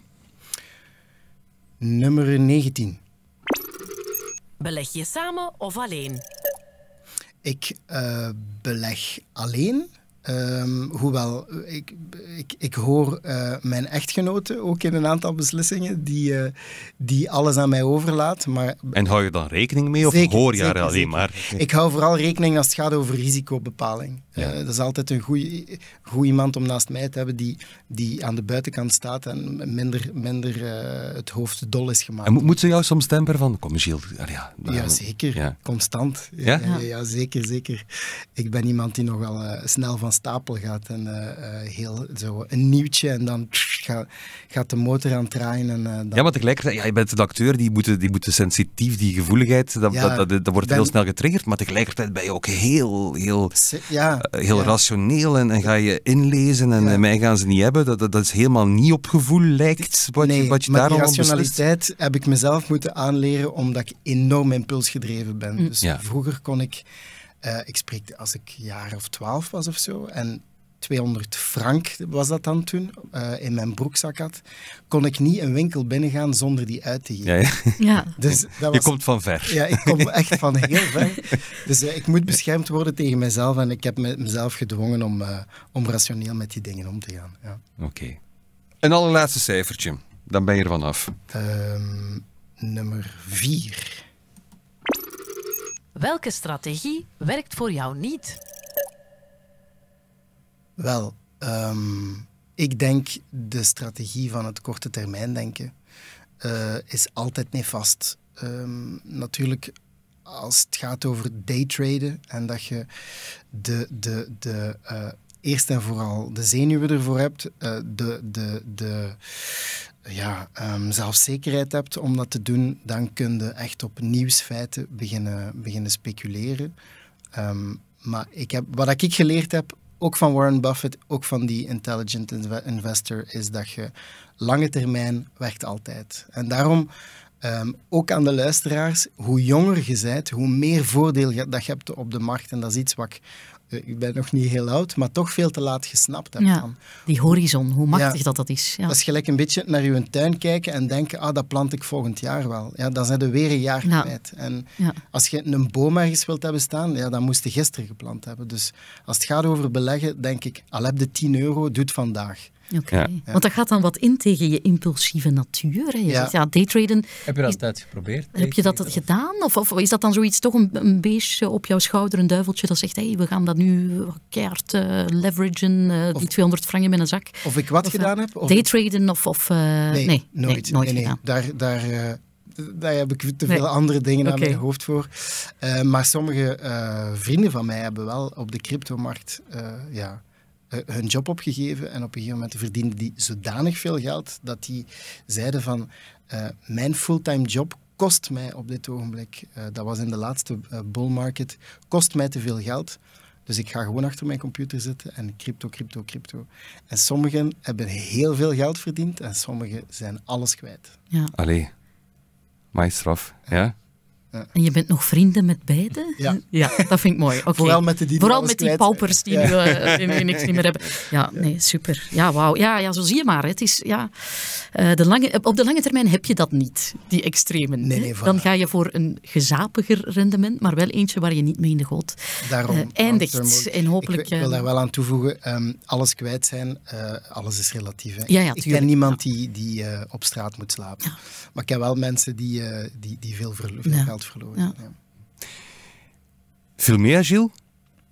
Nummer 19. Beleg je samen of alleen? Ik eh, beleg alleen. Ehm, hoewel, ik, ik, ik hoor eh, mijn echtgenote ook in een aantal beslissingen die, eh, die alles aan mij overlaat. Maar En hou je dan rekening mee of Zeker, hoor je alleen zeker. maar? Ik hou vooral rekening als het gaat over risicobepaling. Ja. Eh, dat is altijd een goed iemand om naast mij te hebben die, die aan de buitenkant staat en minder, minder het hoofd dol is gemaakt. En moet, moet ze jou soms temperen van, kom Gilles, ja, Ja, zeker. Ja. Constant. Ja? Ja, ja, zeker, zeker. Ik ben iemand die nogal eh, snel van stapel gaat en eh, eh, heel zo een nieuwtje en dan gaat, gaat de motor aan het draaien. En, eh, dan, Ja, maar tegelijkertijd, ja, je bent een acteur, die moeten, die moeten sensitief, die gevoeligheid, dat, Ja, dat, dat, dat wordt ben- heel snel getriggerd, maar tegelijkertijd ben je ook heel, heel, ja, heel ja. rationeel en, en ga je inlezen en Ja. mij gaan ze niet hebben. Dat, dat, dat is helemaal niet op gevoel, lijkt, wat nee, je, wat je maar daar die allemaal beslist. rationaliteit heb ik mezelf moeten aanleren omdat ik enorm impulsgedreven ben. Dus Ja. vroeger kon ik, eh, ik spreek als ik jaar of twaalf was of zo, en 200 frank was dat dan toen, uh, in mijn broekzak had, kon ik niet een winkel binnengaan zonder die uit te geven. Ja, ja. Ja. Dus dat was, Je komt van ver. Ja, ik kom echt van heel ver. Dus uh, ik moet beschermd worden tegen mezelf en ik heb me, mezelf gedwongen om, uh, om rationeel met die dingen om te gaan. Ja. Oké. Okay. Een allerlaatste cijfertje, dan ben je er vanaf. Um, nummer vier. Welke strategie werkt voor jou niet? Wel, um, ik denk de strategie van het korte termijn denken uh, is altijd nefast. Um, natuurlijk, als het gaat over daytraden en dat je de, de, de, uh, eerst en vooral de zenuwen ervoor hebt, uh, de, de, de ja, um, zelfzekerheid hebt om dat te doen, dan kun je echt op nieuwsfeiten beginnen, beginnen speculeren. Um, maar ik heb, wat ik geleerd heb, ook van Warren Buffett, ook van die intelligent investor, is dat je lange termijn werkt altijd. En daarom um, ook aan de luisteraars, hoe jonger je bent, hoe meer voordeel je, dat je hebt op de markt. En dat is iets wat ik ik ben nog niet heel oud, maar toch veel te laat gesnapt heb. Ja, die horizon, hoe machtig ja, dat dat is. Ja. Dat is gelijk een beetje naar je tuin kijken en denken, ah, dat plant ik volgend jaar wel. Ja, dan zijn we weer een jaar ja. kwijt. En als je een boom ergens wilt hebben staan, ja, dan moest je gisteren geplant hebben. Dus als het gaat over beleggen, denk ik, al heb je 10 euro, doe het vandaag. Oké, okay. ja. want dat gaat dan wat in tegen je impulsieve natuur. Hè? Je ja. Zegt, ja, daytraden... Heb je dat altijd geprobeerd? Heb je dat, dat gedaan? Of, of, is dat dan zoiets, toch een, een beestje op jouw schouder, een duiveltje dat zegt, hey, we gaan dat nu keihard uh, leveragen, uh, die 200 frank in mijn zak. Of ik wat of, gedaan heb? Of daytraden of... of uh, nee, nee, nooit. Nee, nooit nee, gedaan. Daar... daar daar heb ik te veel nee. andere dingen aan mijn hoofd voor. Uh, maar sommige uh, vrienden van mij hebben wel op de cryptomarkt uh, ja, hun job opgegeven en op een gegeven moment verdienden die zodanig veel geld dat die zeiden van uh, mijn fulltime job kost mij op dit ogenblik, uh, dat was in de laatste uh, bull market, kost mij te veel geld. Dus ik ga gewoon achter mijn computer zitten en crypto, crypto, crypto. En sommigen hebben heel veel geld verdiend en sommigen zijn alles kwijt. Ja. Allee, maar straf, ja? Ja. En je bent nog vrienden met beide? Ja. ja dat vind ik mooi. Okay. Vooral met, de die Vooral met die paupers die ja. nu, uh, nu niks meer hebben. Ja, nee, super. Ja, wauw. Ja, ja, zo zie je maar. Het is, ja, uh, de lange, op de lange termijn heb je dat niet, die extremen. Nee, nee, Dan ga je voor een gezapiger rendement, maar wel eentje waar je niet mee in de goot Daarom, uh, eindigt. En hopelijk, ik, ik, wil daar wel aan toevoegen, um, alles kwijt zijn, alles is relatief. Hè. Ja, ja, ik ken niemand die, die op straat moet slapen. Maar ik ken wel mensen die, die, die veel, veel verloren. Ja. Ja. Veel meer, Gilles?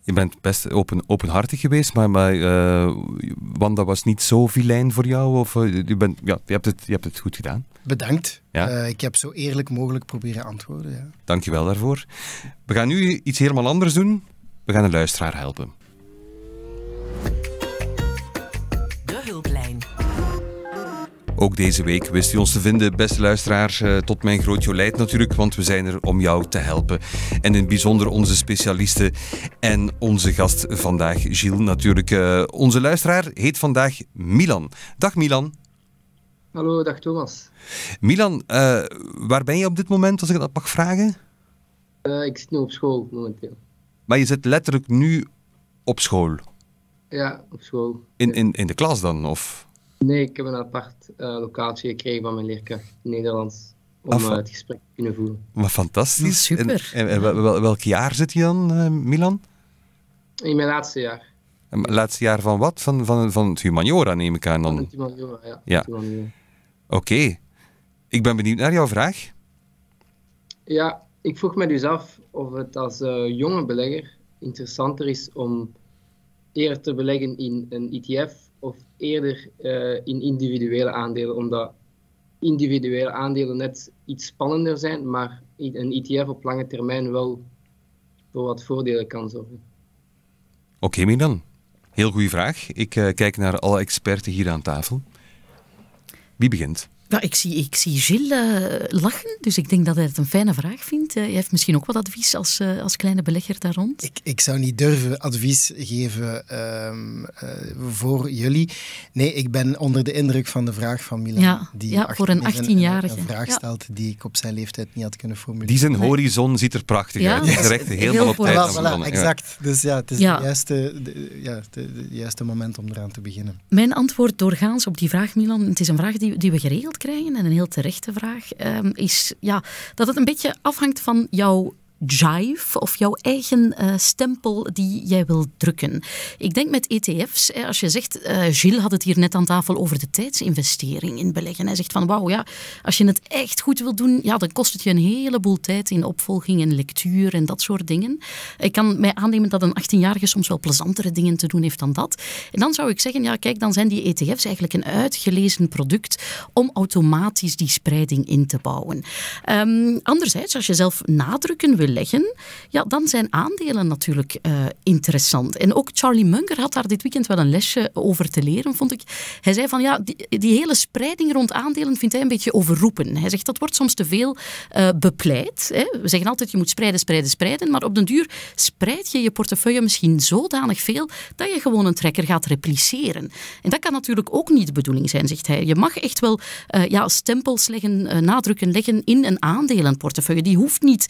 Je bent best open, openhartig geweest, maar, maar uh, Wanda was niet zo vilijn voor jou? Of, uh, je, bent, ja, je, hebt het, je hebt het goed gedaan. Bedankt. Ja? Uh, ik heb zo eerlijk mogelijk proberen antwoorden. Ja. Dank je wel daarvoor. We gaan nu iets helemaal anders doen. We gaan een luisteraar helpen. De hulplijn. Ook deze week wist u ons te vinden, beste luisteraar, uh, tot mijn groot jolijt natuurlijk, want we zijn er om jou te helpen. En in het bijzonder onze specialisten en onze gast vandaag, Gilles natuurlijk. Uh, onze luisteraar heet vandaag Milan. Dag Milan. Hallo, dag Thomas. Milan, uh, waar ben je op dit moment, als ik dat mag vragen? ik zit nu op school momenteel. Maar je zit letterlijk nu op school? Ja, op school. In, in, in de klas dan, of... Nee, ik heb een apart uh, locatie gekregen van mijn leerkracht Nederlands om uh, het gesprek te kunnen voeren. Maar fantastisch. Super. En, en, en wel, welk jaar zit je dan, uh, Milan? In mijn laatste jaar. En laatste jaar van wat? Van, van, van het humaniora neem ik aan dan? Van het humaniora, ja. ja. Humaniora. Oké. Okay. Ik ben benieuwd naar jouw vraag. Ja, ik vroeg me dus af of het als jonge belegger interessanter is om eerder te beleggen in een ETF of eerder uh, in individuele aandelen, omdat individuele aandelen net iets spannender zijn, maar een ETF op lange termijn wel voor wat voordelen kan zorgen. Oké, okay. Heel goede vraag. Ik uh, kijk naar alle experten hier aan tafel. Wie begint? Ja, ik, zie, ik zie Gilles uh, lachen, dus ik denk dat hij het een fijne vraag vindt. Uh, hij heeft misschien ook wat advies als, uh, als kleine belegger daar rond. Ik, ik zou niet durven advies geven um, voor jullie. Nee, ik ben onder de indruk van de vraag van Milan. Ja, die ja voor een 18-jarige. Een, een, vraag stelt die ik op zijn leeftijd niet had kunnen formuleren. Die zijn horizon ziet er prachtig uit. Ja, is echt helemaal heel op tijd. Voilà, voilà, exact. Dus ja, het is ja. De juiste, de, ja, de, de, juiste moment om eraan te beginnen. Mijn antwoord doorgaans op die vraag, Milan, het is een vraag die, die we geregeld krijgen, en een heel terechte vraag, um, is ja, dat het een beetje afhangt van jouw jive of jouw eigen uh, stempel die jij wil drukken. Ik denk met ETF's, hè, als je zegt, uh, Gilles had het hier net aan tafel over de tijdsinvestering in beleggen. Hij zegt van wauw, ja, als je het echt goed wil doen, ja, dan kost het je een heleboel tijd in opvolging en lectuur en dat soort dingen. Ik kan mij aannemen dat een 18-jarige soms wel plezantere dingen te doen heeft dan dat. En dan zou ik zeggen, ja, kijk, dan zijn die ETF's eigenlijk een uitgelezen product om automatisch die spreiding in te bouwen. Um, anderzijds, als je zelf nadrukken wil leggen, ja, dan zijn aandelen natuurlijk uh, interessant. En ook Charlie Munger had daar dit weekend wel een lesje over te leren, vond ik. Hij zei van ja, die, die hele spreiding rond aandelen vindt hij een beetje overroepen. Hij zegt dat wordt soms te veel uh, bepleit. Hè. We zeggen altijd je moet spreiden, spreiden, spreiden, maar op den duur spreid je je portefeuille misschien zodanig veel dat je gewoon een trekker gaat repliceren. En dat kan natuurlijk ook niet de bedoeling zijn, zegt hij. Je mag echt wel uh, ja, stempels leggen, nadrukken leggen in een aandelenportefeuille. Die hoeft niet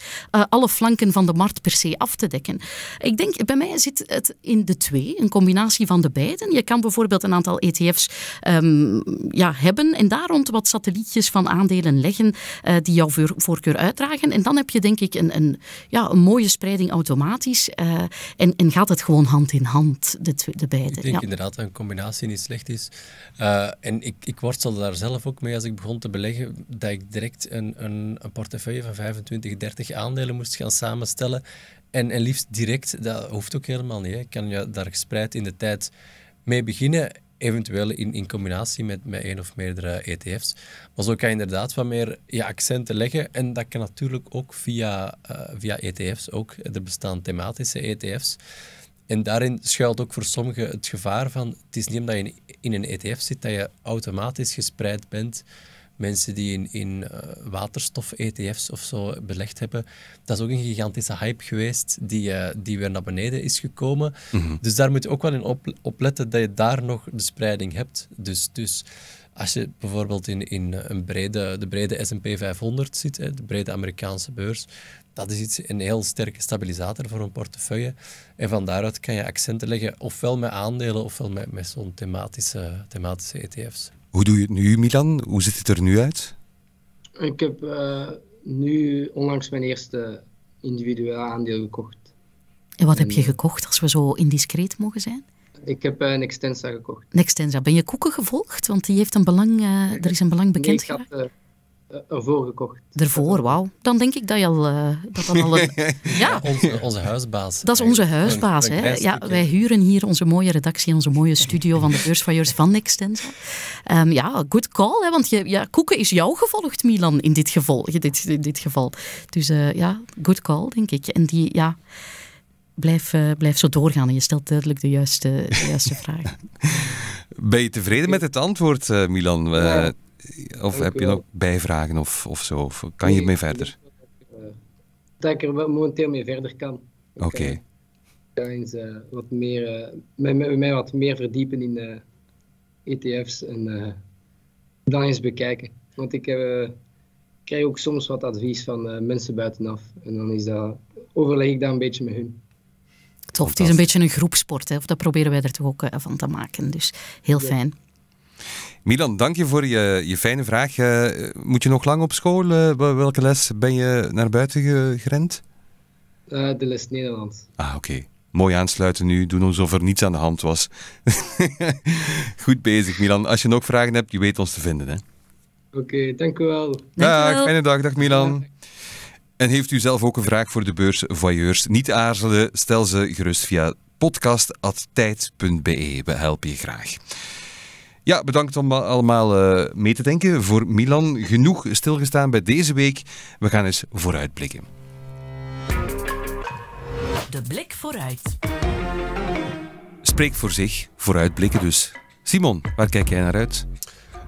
alle flanken van de markt per se af te dekken. Ik denk, bij mij zit het in de twee, een combinatie van de beiden. Je kan bijvoorbeeld een aantal ETF's um, ehm, ja, hebben en daar rond wat satellietjes van aandelen leggen uh, die jouw voorkeur uitdragen. En dan heb je denk ik een, een, ja, een mooie spreiding automatisch uh, en, en gaat het gewoon hand in hand, de, de beide. Ik denk ja. inderdaad dat een combinatie niet slecht is. Uh, en ik, ik worstelde daar zelf ook mee als ik begon te beleggen, dat ik direct een, een, een portefeuille van 25, 30 aandelen moest gaan samenstellen. En, en liefst direct, dat hoeft ook helemaal niet. Hè. kan je daar gespreid in de tijd mee beginnen, eventueel in, in combinatie met, met één of meerdere ETF's. Maar zo kan je inderdaad wat meer ja, accenten leggen. En dat kan natuurlijk ook via, uh, via ETF's. Ook. Er bestaan thematische ETF's. En daarin schuilt ook voor sommigen het gevaar van... Het is niet omdat je in een ETF zit dat je automatisch gespreid bent mensen die in, in uh, waterstof-ETF's of zo belegd hebben. Dat is ook een gigantische hype geweest die, uh, die weer naar beneden is gekomen. Mm -hmm. Dus daar moet je ook wel in op, op, letten dat je daar nog de spreiding hebt. Dus, dus als je bijvoorbeeld in, in een brede, de brede S&P 500 zit, hè, de brede Amerikaanse beurs, dat is iets, een heel sterke stabilisator voor een portefeuille. En van daaruit kan je accenten leggen, ofwel met aandelen, ofwel met, met zo'n thematische, thematische ETF's. Hoe doe je het nu, Milan? Hoe ziet het er nu uit? Ik heb uh, nu onlangs mijn eerste individuele aandeel gekocht. En wat en, heb je gekocht, als we zo indiscreet mogen zijn? Ik heb uh, een Extensa gekocht. Een Extensa. Ben je Koeken gevolgd? Want die heeft een belang, uh, er is een belang bekend nee, ik had, uh, ervoor gekocht. Ervoor, wauw. Dan denk ik dat je al... Uh, dat dan al een, ja. Onze, onze, huisbaas. Dat is onze huisbaas. Hè. Ja, wij huren hier onze mooie redactie, onze mooie studio van de beursvailleurs van Extensa. Um, ja, good call. Hè, want je, ja, Koeken is jou gevolgd, Milan, in dit geval. Dit, in dit geval. Dus uh, ja, good call, denk ik. En die, ja... Blijf, uh, blijf zo doorgaan en je stelt duidelijk de juiste, de juiste vraag. Ben je tevreden met het antwoord, Milan? Ja. Of heb je nog bijvragen of, of zo? Of kan je mee verder? Dat ik er momenteel mee verder kan. Oké. Okay. ga eens uh, wat meer, uh, mij, mij, wat meer verdiepen in de ETF's en uh, dan eens bekijken. Want ik krijg ook soms wat advies van mensen buitenaf. En dan is dat, overleg ik dat een beetje met hun. Tof, het is een beetje een groepsport, hè? of dat proberen wij er toch ook van te maken. Dus heel fijn. Milan, dank je voor je, je fijne vraag. Uh, moet je nog lang op school? Uh, welke les ben je naar buiten gerend? Uh, de les Nederlands. Ah, oké. Okay. Mooi aansluiten nu. Doen alsof er niets aan de hand was. Goed bezig, Milan. Als je nog vragen hebt, je weet ons te vinden. Oké, okay, dank u wel. Dag, fijne dag. Dag, Milan. En heeft u zelf ook een vraag voor de beurs Voyeurs? Niet aarzelen, stel ze gerust via podcast.tijd.be. We helpen je graag. Ja, bedankt om allemaal uh, mee te denken. Voor Milan genoeg stilgestaan bij deze week. We gaan eens vooruitblikken. De blik vooruit. Spreekt voor zich, vooruitblikken dus. Simon, waar kijk jij naar uit?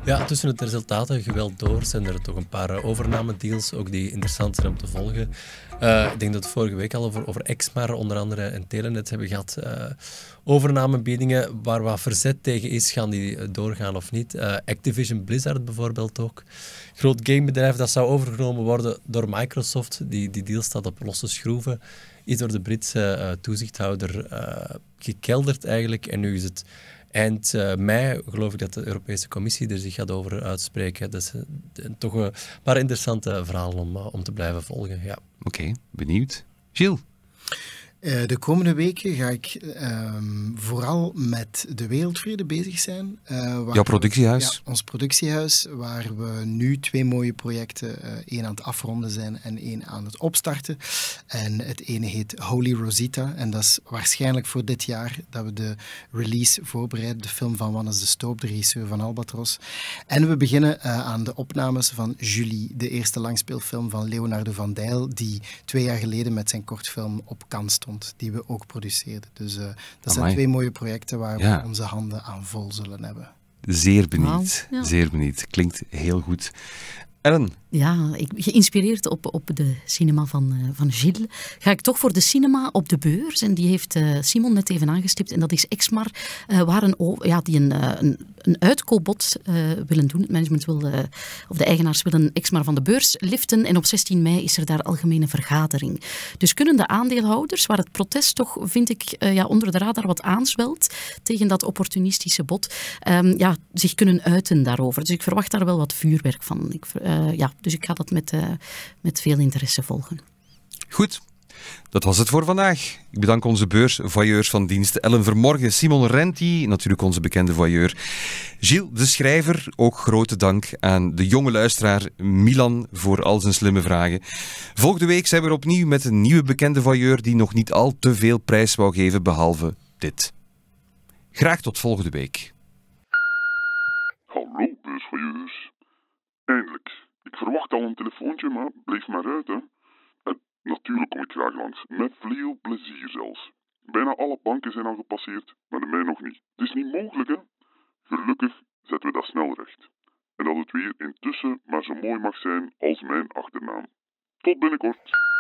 Ja, tussen het resultaten geweld door zijn er toch een paar uh, overname-deals, ook die interessant zijn om te volgen. Uh, ik denk dat we vorige week al over, over Exmar onder andere en Telenet hebben gehad. Uh, overnamebiedingen waar wat verzet tegen is, gaan die doorgaan of niet. Activision Blizzard bijvoorbeeld ook. Groot gamebedrijf dat zou overgenomen worden door Microsoft. Die, die deal staat op losse schroeven. Is door de Britse toezichthouder gekelderd eigenlijk. En nu is het Eind uh, mei geloof ik dat de Europese Commissie er zich gaat over uitspreken. Dat is uh, toch een paar interessante verhalen om, uh, om te blijven volgen. Ja. Oké, benieuwd. Gilles? Uh, de komende weken ga ik um, vooral met de wereldvrede bezig zijn. Uh, Jouw productiehuis? We, ja, ons productiehuis, waar we nu twee mooie projecten, uh, één aan het afronden zijn en één aan het opstarten. En het ene heet Holy Rosita en dat is waarschijnlijk voor dit jaar dat we de release voorbereiden, de film van Wannes de Stoop, de regisseur van Albatros. En we beginnen aan de opnames van Julie, de eerste langspeelfilm van Leonardo van Dijl, die twee jaar geleden met zijn kortfilm op kans stond die we ook produceerden. Dus uh, dat zijn twee mooie projecten waar we onze handen aan vol zullen hebben. Zeer benieuwd, wow. ja. zeer benieuwd. Klinkt heel goed. Ellen? Ja, ik, geïnspireerd op, op de cinema van, uh, van Gilles, ga ik toch voor de cinema op de beurs. En die heeft uh, Simon net even aangestipt. En dat is Exmar, uh, ja, die een, een, een uitkoopbod willen doen. Het management wil, of de eigenaars willen Exmar van de beurs liften. En op 16 mei is er daar algemene vergadering. Dus kunnen de aandeelhouders, waar het protest toch, vind ik, ja, onder de radar wat aanzwelt tegen dat opportunistische bod, um, ja, zich kunnen uiten daarover. Dus ik verwacht daar wel wat vuurwerk van. Ik, ja, dus ik ga dat met, uh, met veel interesse volgen. Goed. Dat was het voor vandaag. Ik bedank onze beursvoyeurs van dienst Ellen Vermorgen, Simon Renti, natuurlijk onze bekende voyeur, Gilles de Schrijver. Ook grote dank aan de jonge luisteraar Milan voor al zijn slimme vragen. Volgende week zijn we er opnieuw met een nieuwe bekende voyeur die nog niet al te veel prijs wou geven, behalve dit. Graag tot volgende week. Hallo beursvoyeurs. Eindelijk. Ik verwacht al een telefoontje, maar bleef maar uit, hè. En natuurlijk kom ik graag langs. Met veel plezier zelfs. Bijna alle banken zijn al gepasseerd, maar de mij nog niet. Het is niet mogelijk, hè. Gelukkig zetten we dat snel recht. En dat het weer intussen maar zo mooi mag zijn als mijn achternaam. Tot binnenkort.